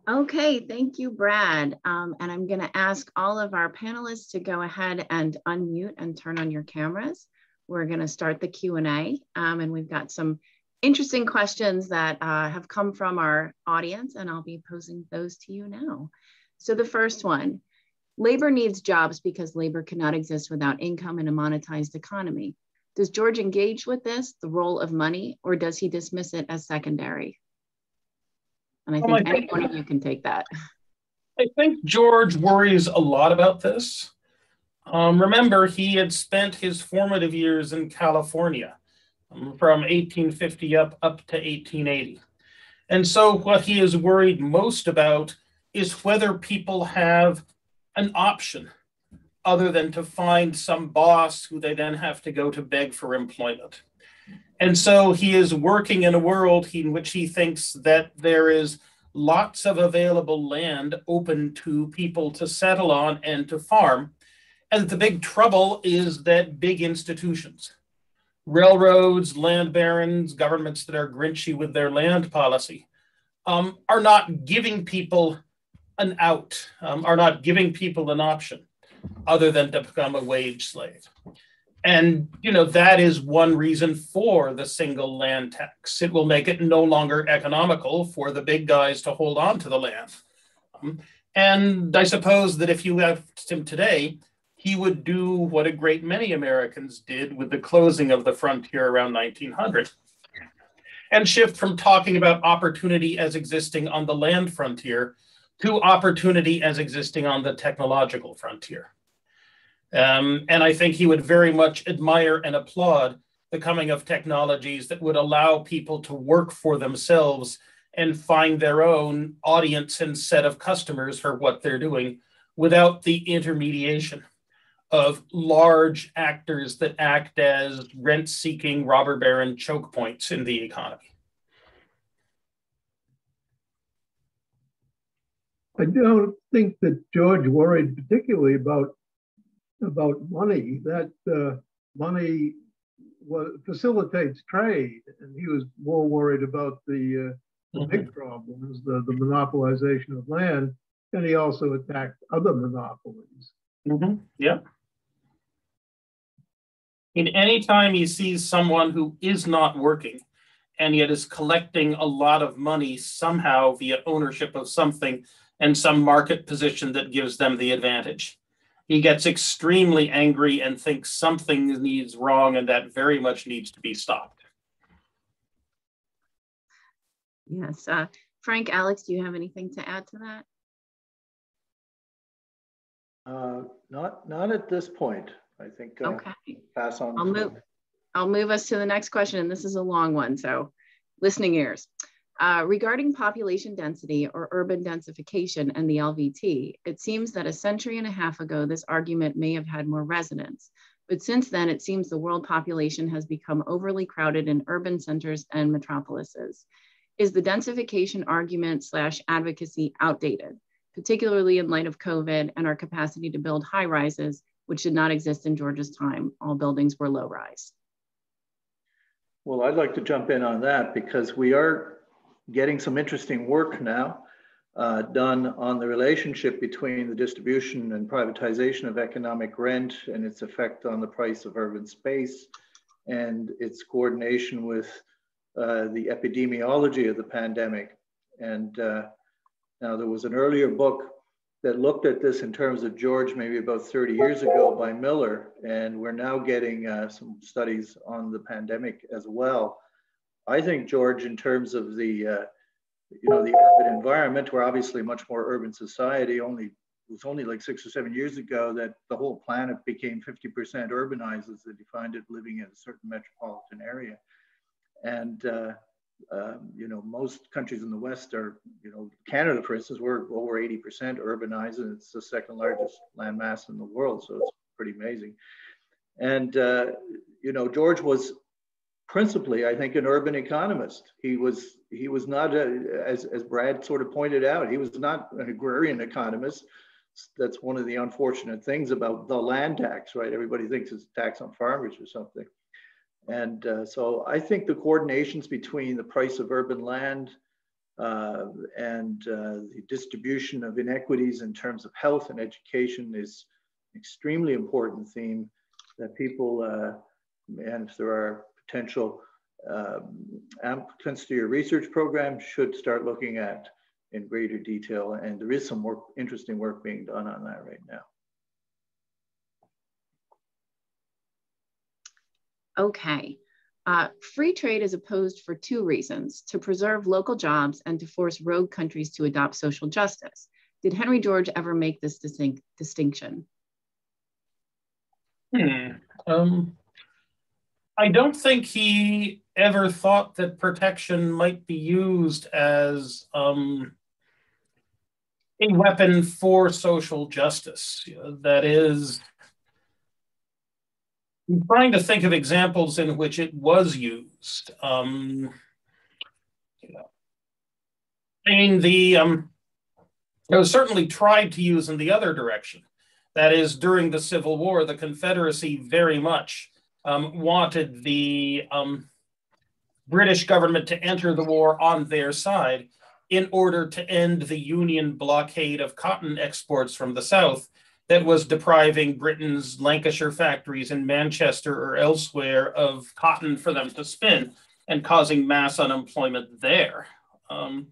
Okay, thank you, Brad. Um, and I'm going to ask all of our panelists to go ahead and unmute and turn on your cameras. We're going to start the Q&A, um, and we've got some interesting questions that uh, have come from our audience, and I'll be posing those to you now. So the first one, Labor needs jobs because labor cannot exist without income in a monetized economy. Does George engage with this, the role of money, or does he dismiss it as secondary? And I Well, I think any think- one of you can take that. I think George worries a lot about this. Um, remember, he had spent his formative years in California um, from 1850 up, up to 1880. And so, what he is worried most about is whether people have an option other than to find some boss who they then have to go to beg for employment. And so, he is working in a world in which he thinks that there is lots of available land open to people to settle on and to farm. And the big trouble is that big institutions, railroads, land barons, governments that are grinchy with their land policy, um, are not giving people an out, um, are not giving people an option other than to become a wage slave. And you know that is one reason for the single land tax. It will make it no longer economical for the big guys to hold on to the land. Um, and I suppose that if you asked him today, he would do what a great many Americans did with the closing of the frontier around 1900 and shift from talking about opportunity as existing on the land frontier to opportunity as existing on the technological frontier. Um, and I think he would very much admire and applaud the coming of technologies that would allow people to work for themselves and find their own audience and set of customers for what they're doing without the intermediation of large actors that act as rent seeking robber baron choke points in the economy. I don't think that George worried particularly about about money. That uh, money was, facilitates trade, and he was more worried about the, uh, the big problems, the, the monopolization of land, and he also attacked other monopolies. Mm-hmm. Yeah. In any time he sees someone who is not working and yet is collecting a lot of money somehow via ownership of something and some market position that gives them the advantage. He gets extremely angry and thinks something needs wrong and that very much needs to be stopped. Yes. Uh, Frank, Alex, do you have anything to add to that? Uh, Not, not at this point. I think uh, Okay. pass on. I'll move. I'll move us to the next question, and this is a long one, so listening ears. Uh, regarding population density or urban densification and the LVT, it seems that a century and a half ago, this argument may have had more resonance. But since then, it seems the world population has become overly crowded in urban centers and metropolises. Is the densification argument slash advocacy outdated, particularly in light of COVID and our capacity to build high rises, which did not exist in George's time? All buildings were low rise. Well, I'd like to jump in on that because we are getting some interesting work now uh, done on the relationship between the distribution and privatization of economic rent and its effect on the price of urban space and its coordination with uh, the epidemiology of the pandemic. And uh, now there was an earlier book that looked at this in terms of George maybe about 30 years ago by Miller, and we're now getting uh, some studies on the pandemic as well. I think George, in terms of the, uh, you know, the urban environment, we're obviously much more urban society. Only it was only like six or seven years ago that the whole planet became 50% urbanized, as they defined it, living in a certain metropolitan area. And uh, um, you know, most countries in the West are, you know, Canada, for instance, we're over 80% urbanized, and it's the second largest landmass in the world, so it's pretty amazing. And uh, you know, George was principally, I think, an urban economist. He was he was not, a, as as Brad sort of pointed out, he was not an agrarian economist. That's one of the unfortunate things about the land tax, right? Everybody thinks it's a tax on farmers or something. And uh, so I think the coordinations between the price of urban land uh, and uh, the distribution of inequities in terms of health and education is an extremely important theme that people, uh, and if there are potential um, applicants to your research program, should start looking at in greater detail. And there is some work, interesting work being done on that right now. Okay. Uh, free trade is opposed for two reasons to preserve local jobs and to force rogue countries to adopt social justice. Did Henry George ever make this distinct, distinction? Hmm. Um, I don't think he ever thought that protection might be used as um, a weapon for social justice. That is, I'm trying to think of examples in which it was used. Um, I mean, the um, it was certainly tried to use in the other direction. That is, during the Civil War, the Confederacy very much um, wanted the um, British government to enter the war on their side in order to end the Union blockade of cotton exports from the South that was depriving Britain's Lancashire factories in Manchester or elsewhere of cotton for them to spin and causing mass unemployment there. Um,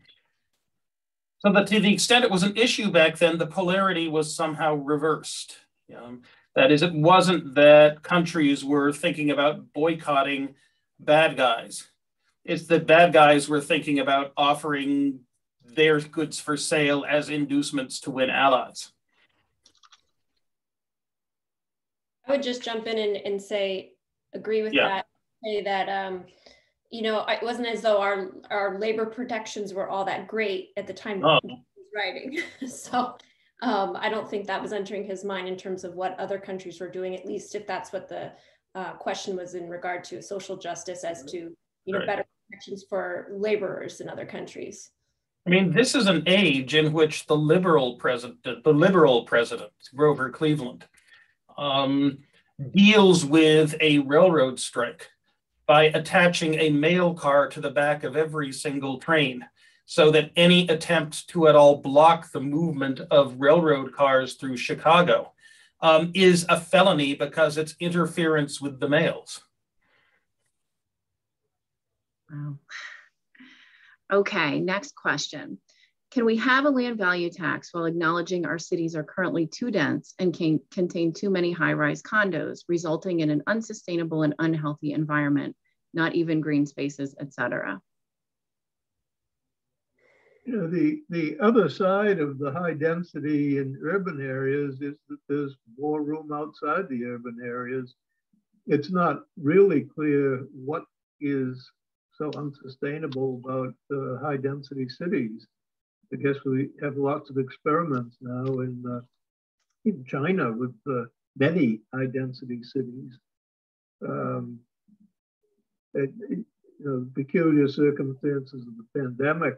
so that to the extent it was an issue back then, the polarity was somehow reversed. Um, that is, it wasn't that countries were thinking about boycotting bad guys. It's that bad guys were thinking about offering their goods for sale as inducements to win allies. I would just jump in and, and say, agree with Yeah. that. Say that, um, you know, it wasn't as though our our labor protections were all that great at the time Oh. he was writing. *laughs* so um, I don't think that was entering his mind in terms of what other countries were doing. At least if that's what the uh, question was in regard to social justice, as to you know Right. better protections for laborers in other countries. I mean, this is an age in which the liberal president, the liberal president, Grover Cleveland, um, deals with a railroad strike by attaching a mail car to the back of every single train so that any attempt to at all block the movement of railroad cars through Chicago um, is a felony because it's interference with the mails. Wow. Okay, next question. Can we have a land value tax while acknowledging our cities are currently too dense and can contain too many high-rise condos, resulting in an unsustainable and unhealthy environment, not even green spaces, et cetera? You know, the, the other side of the high density in urban areas is that there's more room outside the urban areas. It's not really clear what is so unsustainable about uh, high density cities. I guess we have lots of experiments now in, uh, in China with uh, many high density cities. Um, it, it, you know, peculiar circumstances of the pandemic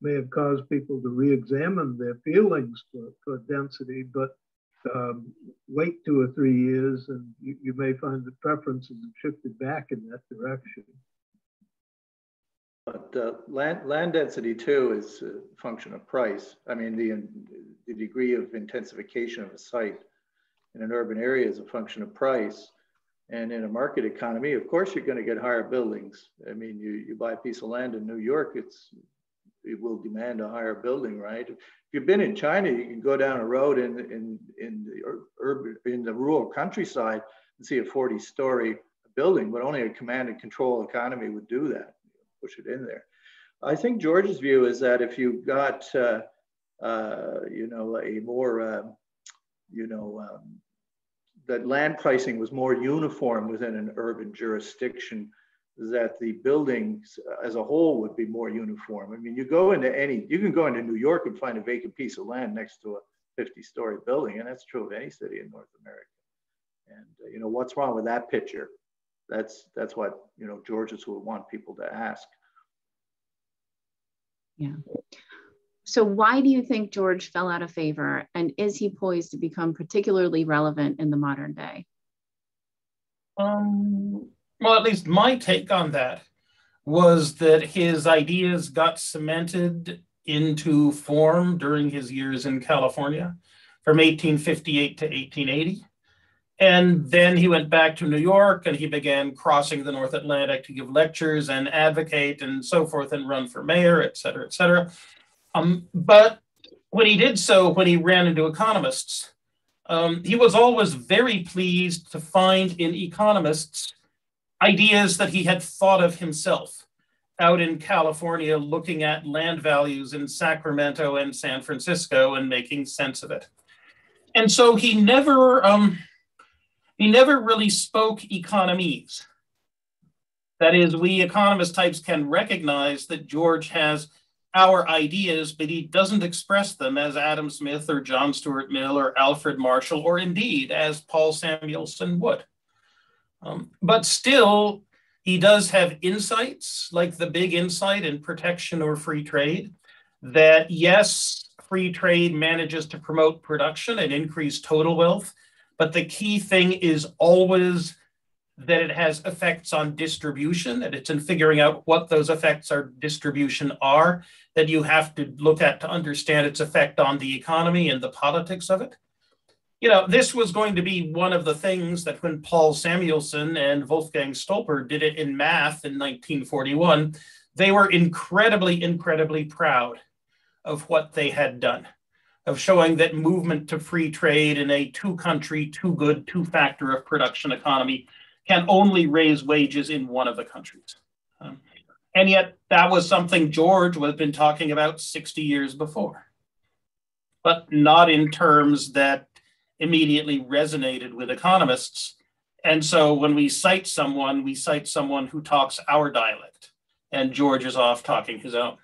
may have caused people to re-examine their feelings for, for density, but um, wait two or three years and you, you may find that preferences have shifted back in that direction. But uh, land, land density too is a function of price. I mean, the, the degree of intensification of a site in an urban area is a function of price. And in a market economy, of course, you're going to get higher buildings. I mean, you, you buy a piece of land in New York, it's it will demand a higher building, right? If you've been in China, you can go down a road in in in the urban in the rural countryside and see a 40-story building, but only a command and control economy would do that. Push it in there. I think George's view is that if you got uh, uh, you know a more uh, you know um, that land pricing was more uniform within an urban jurisdiction that the buildings as a whole would be more uniform. I mean, you go into any, you can go into New York and find a vacant piece of land next to a 50 story building, and that's true of any city in North America. And, uh, you know, what's wrong with that picture? That's, that's what, you know, Georges would want people to ask. Yeah. So why do you think George fell out of favor and is he poised to become particularly relevant in the modern day? Um, well, at least my take on that was that his ideas got cemented into form during his years in California from 1858 to 1880. And then he went back to New York and he began crossing the North Atlantic to give lectures and advocate and so forth and run for mayor, et cetera, et cetera. Um, but when he did so, when he ran into economists, um, he was always very pleased to find in economists ideas that he had thought of himself out in California looking at land values in Sacramento and San Francisco and making sense of it. And so he never um, he never really spoke economies. That is, we economist types can recognize that George has our ideas, but he doesn't express them as Adam Smith or John Stuart Mill or Alfred Marshall, or indeed as Paul Samuelson would. Um, but still, he does have insights, like the big insight in protection or free trade, that yes, free trade manages to promote production and increase total wealth, but the key thing is always that it has effects on distribution, and it's in figuring out what those effects are distribution are that you have to look at to understand its effect on the economy and the politics of it. You know, this was going to be one of the things that when Paul Samuelson and Wolfgang Stolper did it in math in 1941, they were incredibly, incredibly proud of what they had done, of showing that movement to free trade in a two country, two good, two factor of production economy can only raise wages in one of the countries. Um, and yet, that was something George had been talking about 60 years before, but not in terms that immediately resonated with economists. And so, when we cite someone, we cite someone who talks our dialect, and George is off talking his own.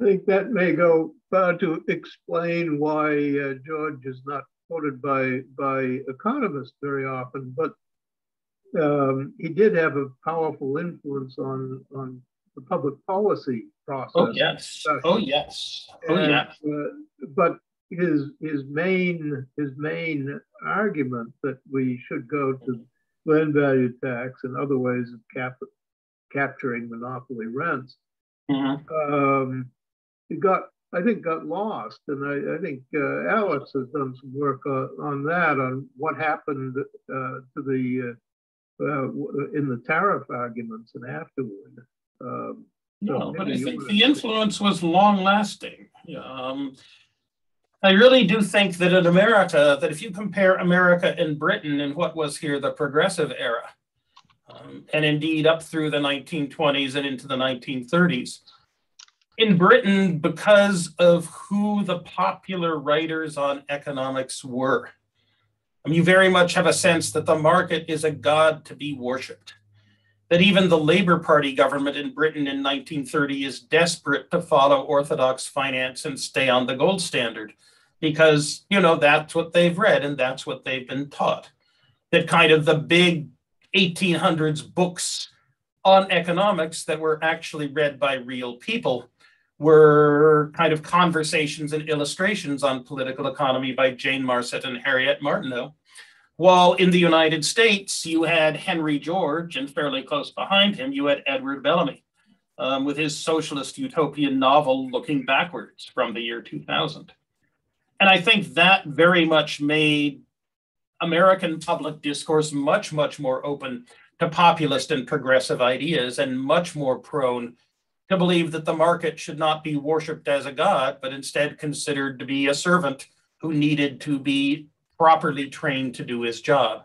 I think that may go far to explain why uh, George is not quoted by by economists very often, but um, he did have a powerful influence on on the public policy process. Oh yes. Oh yes. Oh and, yes. Uh, but his his main his main argument that we should go to land value tax and other ways of cap, capturing monopoly rents. Mm-hmm. Um, it got I think got lost, and I, I think uh, Alex has done some work uh, on that on what happened uh, to the uh, uh, in the tariff arguments and afterward. Um, so no, but I think the influence was long lasting. Um, I really do think that in America, that if you compare America and Britain in what was here the progressive era, um, and indeed up through the 1920s and into the 1930s, in Britain, because of who the popular writers on economics were, I mean, you very much have a sense that the market is a god to be worshipped. That even the Labour Party government in Britain in 1930 is desperate to follow orthodox finance and stay on the gold standard because, you know, that's what they've read and that's what they've been taught. That kind of the big 1800s books on economics that were actually read by real people were kind of conversations and illustrations on political economy by Jane Marcet and Harriet Martineau. While in the United States, you had Henry George, and fairly close behind him, you had Edward Bellamy um, with his socialist utopian novel, Looking Backwards from the year 2000. And I think that very much made American public discourse much, much more open to populist and progressive ideas and much more prone to believe that the market should not be worshiped as a god, but instead considered to be a servant who needed to be properly trained to do his job.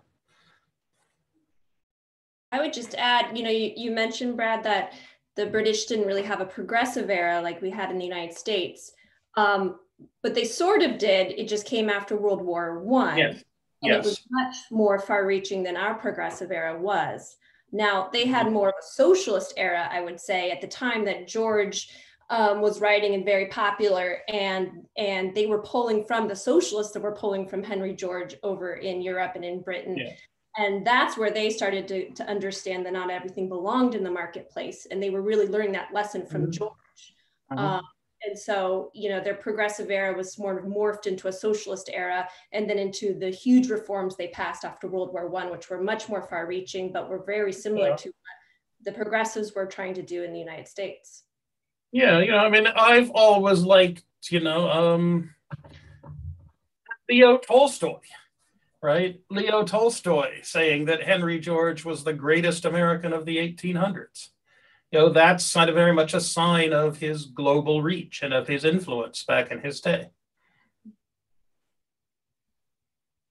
I would just add, you know, you, you mentioned, Brad, that the British didn't really have a progressive era like we had in the United States. Um, but they sort of did. It just came after World War One. Yes. And yes. it was much more far reaching than our progressive era was. Now, they had more of a socialist era, I would say, at the time that George um, was writing and very popular, and and they were pulling from the socialists that were pulling from Henry George over in Europe and in Britain. Yeah. And that's where they started to, to understand that not everything belonged in the marketplace. And they were really learning that lesson from mm-hmm. George. Uh-huh. Um, and so you know their progressive era was more of morphed into a socialist era and then into the huge reforms they passed after world war one which were much more far reaching but were very similar yeah. to what the progressives were trying to do in the united states. Yeah you know i mean i've always liked you know um leo tolstoy right? Leo tolstoy saying that henry george was the greatest american of the 1800s you know, that's kind of very much a sign of his global reach and of his influence back in his day.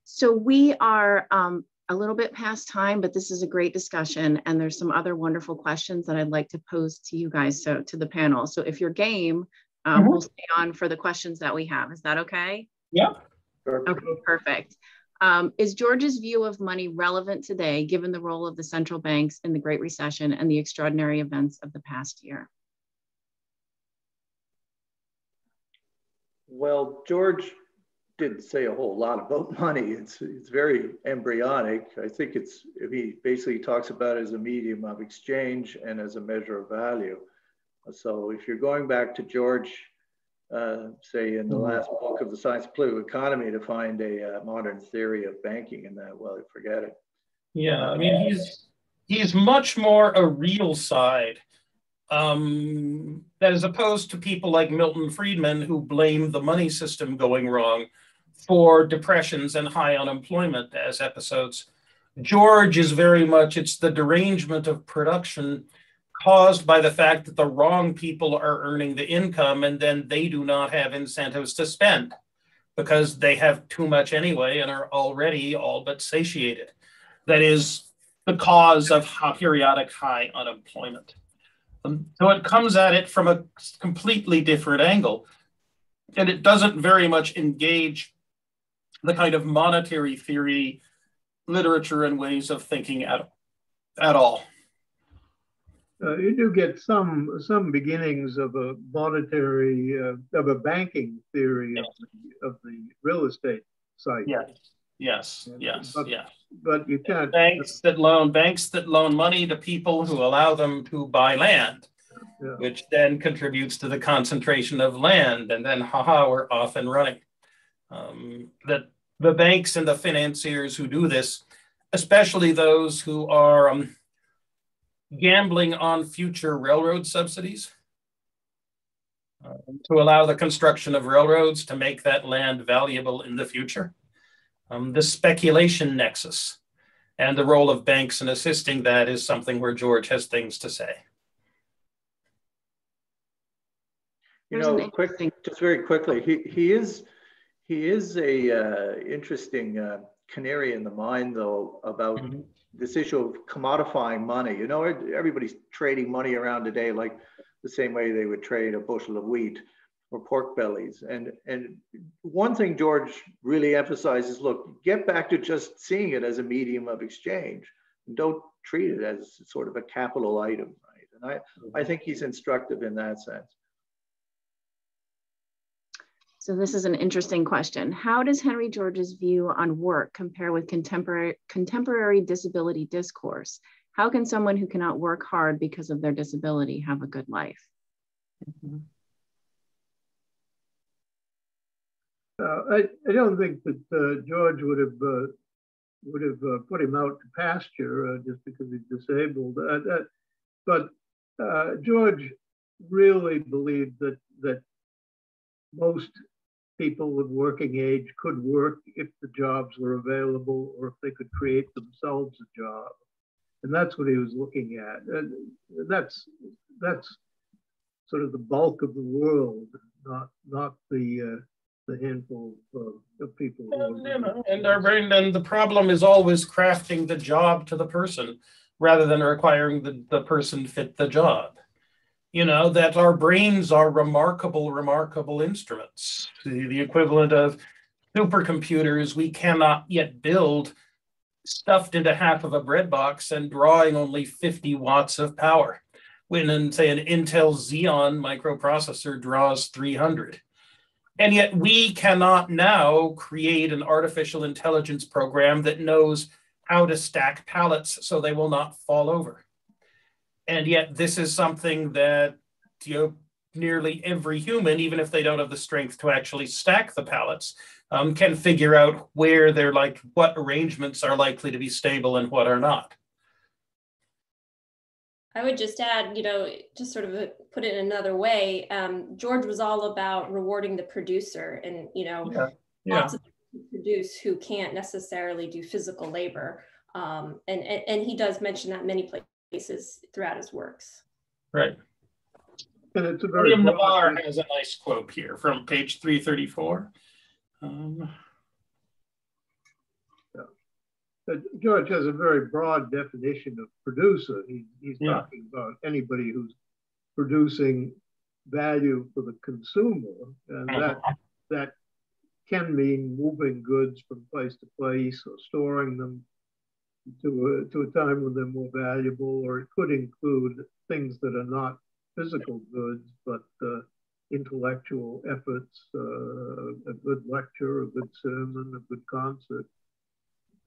So we are um, a little bit past time, but this is a great discussion. And there's some other wonderful questions that I'd like to pose to you guys, so to the panel. So if you're game, um, Mhm. we'll stay on for the questions that we have. Is that okay? Yeah. Okay, perfect. Um, is George's view of money relevant today, given the role of the central banks in the Great Recession and the extraordinary events of the past year? Well, George didn't say a whole lot about *laughs* money. It's it's very embryonic. I think it's he basically talks about it as a medium of exchange and as a measure of value. So if you're going back to George, uh, say in the last book of the Science of Political Economy to find a uh, modern theory of banking and that, well, forget it. Yeah, I mean he's he's much more a real side, um, as opposed to people like Milton Friedman who blame the money system going wrong for depressions and high unemployment as episodes. George is very much it's the derangement of production caused by the fact that the wrong people are earning the income and then they do not have incentives to spend because they have too much anyway and are already all but satiated that is the cause of periodic high unemployment. Um, so it comes at it from a completely different angle. And it doesn't very much engage the kind of monetary theory, literature, and ways of thinking at, at all. Uh, you do get some some beginnings of a monetary uh, of a banking theory of, the, of the real estate site. Yes, yes, yes, But- yes. But you can't. Banks that loan banks that loan money to people who allow them to buy land, Yeah. which then contributes to the concentration of land, and then haha, we're off and running. Um, that the banks and the financiers who do this, especially those who are um, gambling on future railroad subsidies uh, to allow the construction of railroads to make that land valuable in the future. Um, the speculation nexus and the role of banks in assisting that is something where George has things to say. You There's know, quick, interesting- just very quickly, he, he is he is a uh, interesting uh, canary in the mine, though, about Mhm. This issue of commodifying money. You know, everybody's trading money around today like the same way they would trade a bushel of wheat or pork bellies. And and one thing George really emphasizes: look, get back to just seeing it as a medium of exchange. Don't treat it as sort of a capital item, right? And I I mm-hmm. think he's instructive in that sense. So this is an interesting question. How does Henry George's view on work compare with contemporary contemporary disability discourse? How can someone who cannot work hard because of their disability have a good life? Uh, I, I don't think that uh, George would have uh, would have uh, put him out to pasture uh, just because he's disabled. Uh, but George really believed that that most people of working age could work if the jobs were available or if they could create themselves a job, and that's what he was looking at. And that's that's sort of the bulk of the world, not not the uh, the handful of, of people. And, you know, and our brain, and the problem is always crafting the job to the person rather than requiring the, the person fit the job. You know, that our brains are remarkable, remarkable instruments. The, the equivalent of supercomputers we cannot yet build stuffed into half of a bread box and drawing only 50 watts of power. When, in, say, an Intel Xeon microprocessor draws 300. And yet we cannot now create an artificial intelligence program that knows how to stack pallets so they will not fall over. And yet this is something that you know nearly every human, even if they don't have the strength to actually stack the pallets, um, can figure out where they're like what arrangements are likely to be stable and what are not. I would just add, you know, just sort of put it in another way. Um, George was all about rewarding the producer, and you know, Yeah, yeah. lots of people produce who can't necessarily do physical labor, um, and, and and he does mention that many places throughout his works. Right. And it's a very William broad- Navarre has a nice quote here from page 334. Um, uh, George has a very broad definition of producer. He, he's Yeah. talking about anybody who's producing value for the consumer, and that that can mean moving goods from place to place or storing them to a, to a time when they're more valuable, or it could include things that are not physical goods but uh, intellectual efforts, uh, a good lecture, a good sermon, a good concert.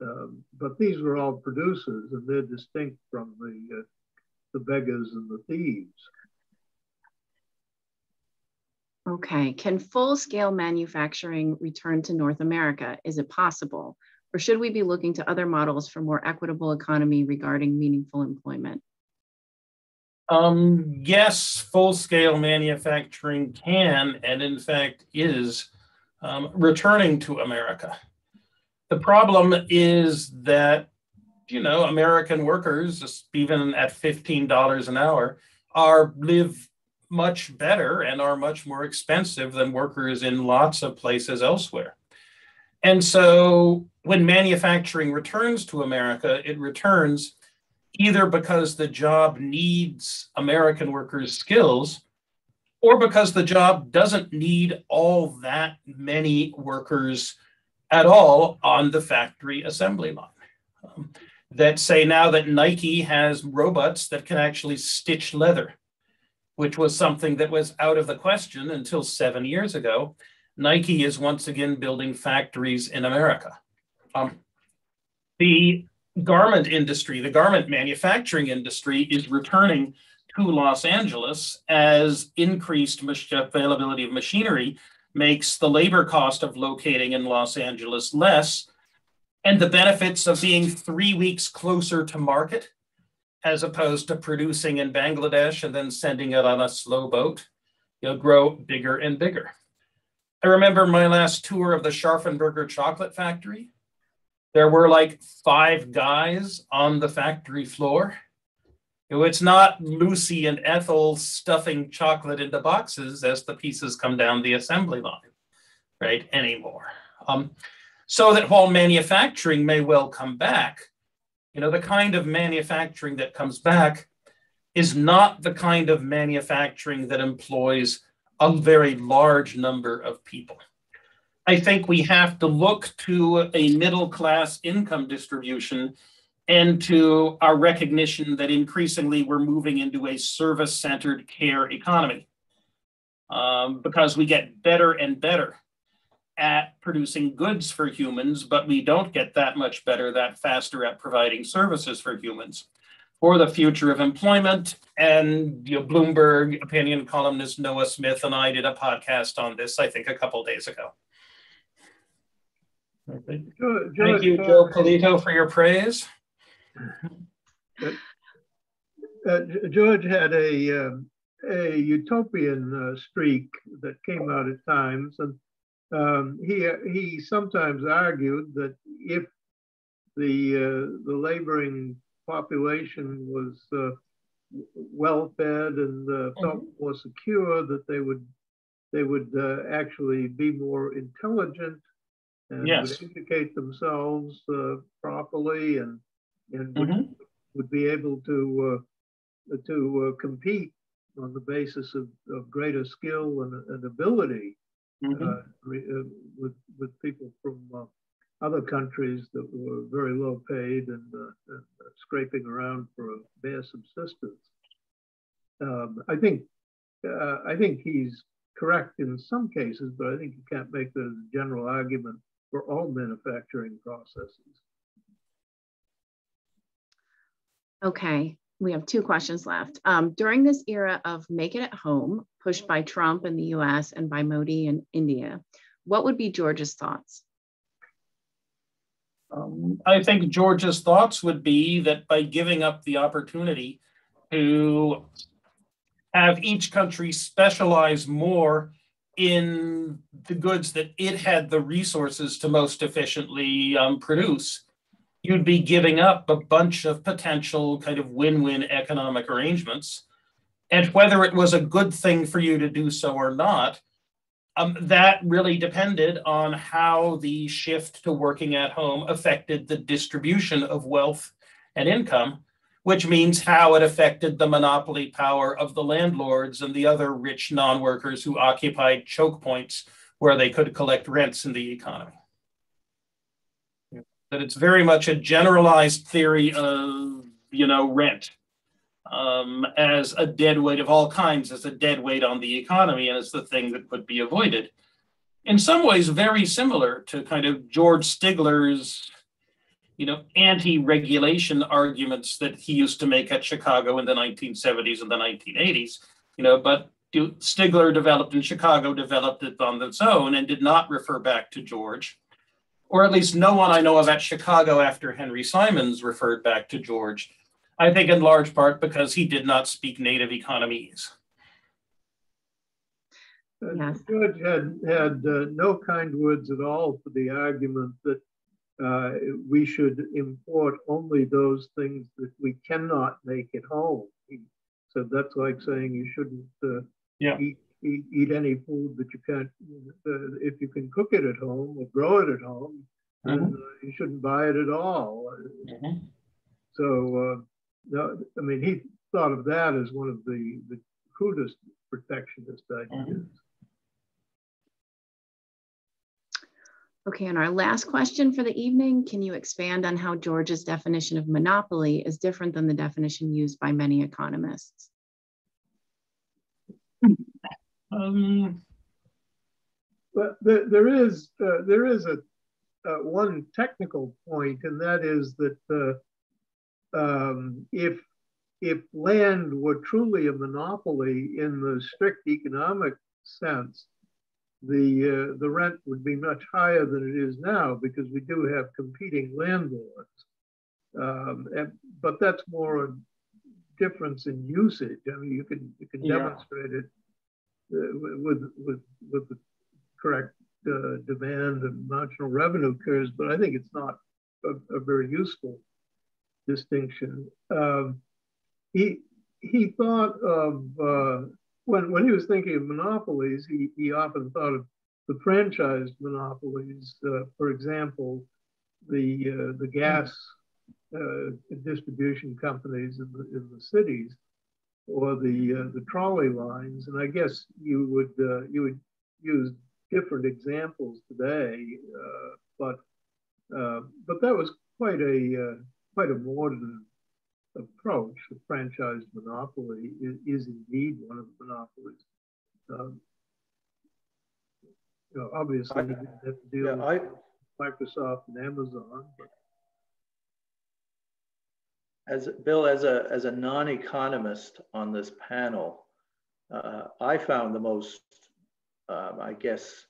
Um, but these were all producers, and they're distinct from the uh, the beggars and the thieves. Okay, can full-scale manufacturing return to North America? Is it possible? Or should we be looking to other models for more equitable economy regarding meaningful employment? Um, yes, full-scale manufacturing can, and in fact is, um, returning to America. The problem is that, you know, American workers, even at fifteen dollars an hour, are live much better and are much more expensive than workers in lots of places elsewhere. And so when manufacturing returns to America, it returns either because the job needs American workers' skills or because the job doesn't need all that many workers at all on the factory assembly line. Um, that say now that Nike has robots that can actually stitch leather, which was something that was out of the question until seven years ago. Nike is once again building factories in America. Um, the garment industry, the garment manufacturing industry is returning to Los Angeles as increased availability of machinery makes the labor cost of locating in Los Angeles less and the benefits of being three weeks closer to market as opposed to producing in Bangladesh and then sending it on a slow boat, you'll grow bigger and bigger. I remember my last tour of the Scharffen Berger chocolate factory. There were like five guys on the factory floor. It's not Lucy and Ethel stuffing chocolate into boxes as the pieces come down the assembly line, right? Anymore. Um, so that while manufacturing may well come back, you know, the kind of manufacturing that comes back is not the kind of manufacturing that employs a very large number of people. I think we have to look to a middle class income distribution and to our recognition that increasingly we're moving into a service centered care economy um, because we get better and better at producing goods for humans, but we don't get that much better, that faster at providing services for humans. For the future of employment, and you know, Bloomberg opinion columnist Noah Smith and I did a podcast on this, I think, a couple days ago. Okay. George, Thank you, Joe Polito, for your praise. uh, George had a um, a utopian uh, streak that came out at times, and um, he he sometimes argued that if the uh, the laboring population was uh, well fed and uh, felt more secure, that they would they would uh, actually be more intelligent and Yes. would educate themselves uh, properly and and would, Mhm. would be able to uh, to uh, compete on the basis of, of greater skill and, and ability uh, re- uh, with with people from uh, other countries that were very low paid and, uh, and uh, scraping around for a bare subsistence. Um, I think uh, I think he's correct in some cases, but I think you can't make the general argument for all manufacturing processes. Okay, we have two questions left. Um, during this era of make it at home, pushed by Trump in the US and by Modi in India, what would be George's thoughts? Um, I think George's thoughts would be that by giving up the opportunity to have each country specialize more in the goods that it had the resources to most efficiently um, produce, you'd be giving up a bunch of potential kind of win win economic arrangements. And whether it was a good thing for you to do so or not, um, that really depended on how the shift to working at home affected the distribution of wealth and income, which means how it affected the monopoly power of the landlords and the other rich non workers who occupied choke points where they could collect rents in the economy. That it's very much a generalized theory of, you know, rent um, as a dead weight of all kinds, as a dead weight on the economy, and as the thing that could be avoided. In some ways, very similar to kind of George Stigler's, you know, anti-regulation arguments that he used to make at Chicago in the 1970s and the 1980s. You know, but Stigler developed in Chicago, developed it on its own, and did not refer back to George, or at least no one I know of at Chicago after Henry Simons referred back to George I think in large part because he did not speak native economies. Uh, yes. George had had uh, no kind words at all for the argument that uh, we should import only those things that we cannot make at home. So that's like saying you shouldn't uh, yeah. eat, eat, eat any food that you can't. Uh, if you can cook it at home or grow it at home, then uh, you shouldn't buy it at all. Mm-hmm. So no, I mean, he thought of that as one of the, the crudest protectionist ideas. Mm-hmm. Okay, and our last question for the evening, can you expand on how George's definition of monopoly is different than the definition used by many economists? Um, but there, there is uh, there is a uh, one technical point, and that is that uh, um, if if land were truly a monopoly in the strict economic sense, the uh, the rent would be much higher than it is now because we do have competing landlords. Um, and, but that's more a difference in usage. I mean, you can you can yeah. demonstrate it uh, with with with the correct uh, demand and marginal revenue curves, but I think it's not a, a very useful distinction. Um, he he thought of uh, when when he was thinking of monopolies, he he often thought of the franchised monopolies. Uh, for example, the uh, the gas uh, distribution companies in the in the cities, or the uh, the trolley lines. And I guess you would uh, you would use different examples today, but but that was quite a quite a modern approach. The franchise monopoly is, is indeed one of the monopolies. Um, you know, obviously, I, you have to deal yeah, with I, Microsoft and Amazon. But. As Bill, as a as a non-economist on this panel, uh, I found the most, um, I guess,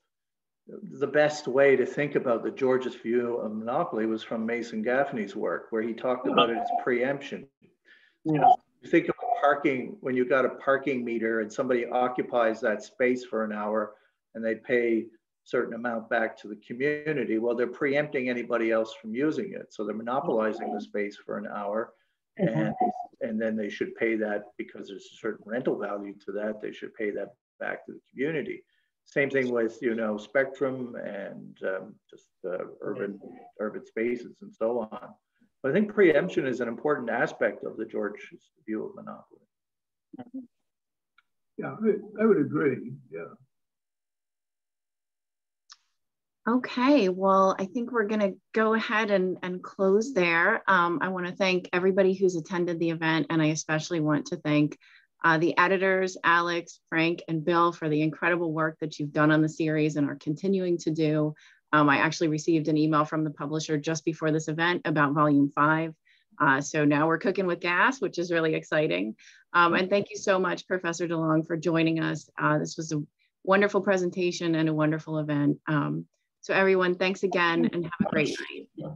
the best way to think about the George's view of monopoly was from Mason Gaffney's work, where he talked about it as preemption. Yeah. You think of parking when you've got a parking meter and somebody occupies that space for an hour and they pay a certain amount back to the community. Well, they're preempting anybody else from using it. So they're monopolizing the space for an hour. Mm-hmm. And, and then they should pay that because there's a certain rental value to that. They should pay that back to the community. Same thing with you know spectrum and um, just uh, urban urban spaces and so on. But I think preemption is an important aspect of the George's view of monopoly. Yeah, I, I would agree. Yeah. Okay, well, I think we're going to go ahead and, and close there. Um, I want to thank everybody who's attended the event, and I especially want to thank uh, the editors, Alex, Frank, and Bill, for the incredible work that you've done on the series and are continuing to do. Um, I actually received an email from the publisher just before this event about volume five. Uh, so now we're cooking with gas, which is really exciting. Um, and thank you so much, Professor DeLong, for joining us. Uh, this was a wonderful presentation and a wonderful event. Um, so everyone, thanks again and have a great night.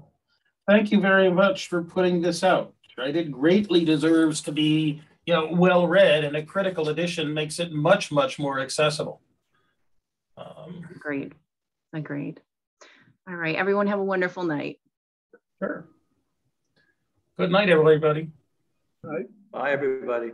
Thank you very much for putting this out. It greatly deserves to be you know, well read, and a critical edition makes it much, much more accessible. Um, Agreed. Agreed. All right. Everyone have a wonderful night. Sure. Good night, everybody. Bye. Bye, everybody.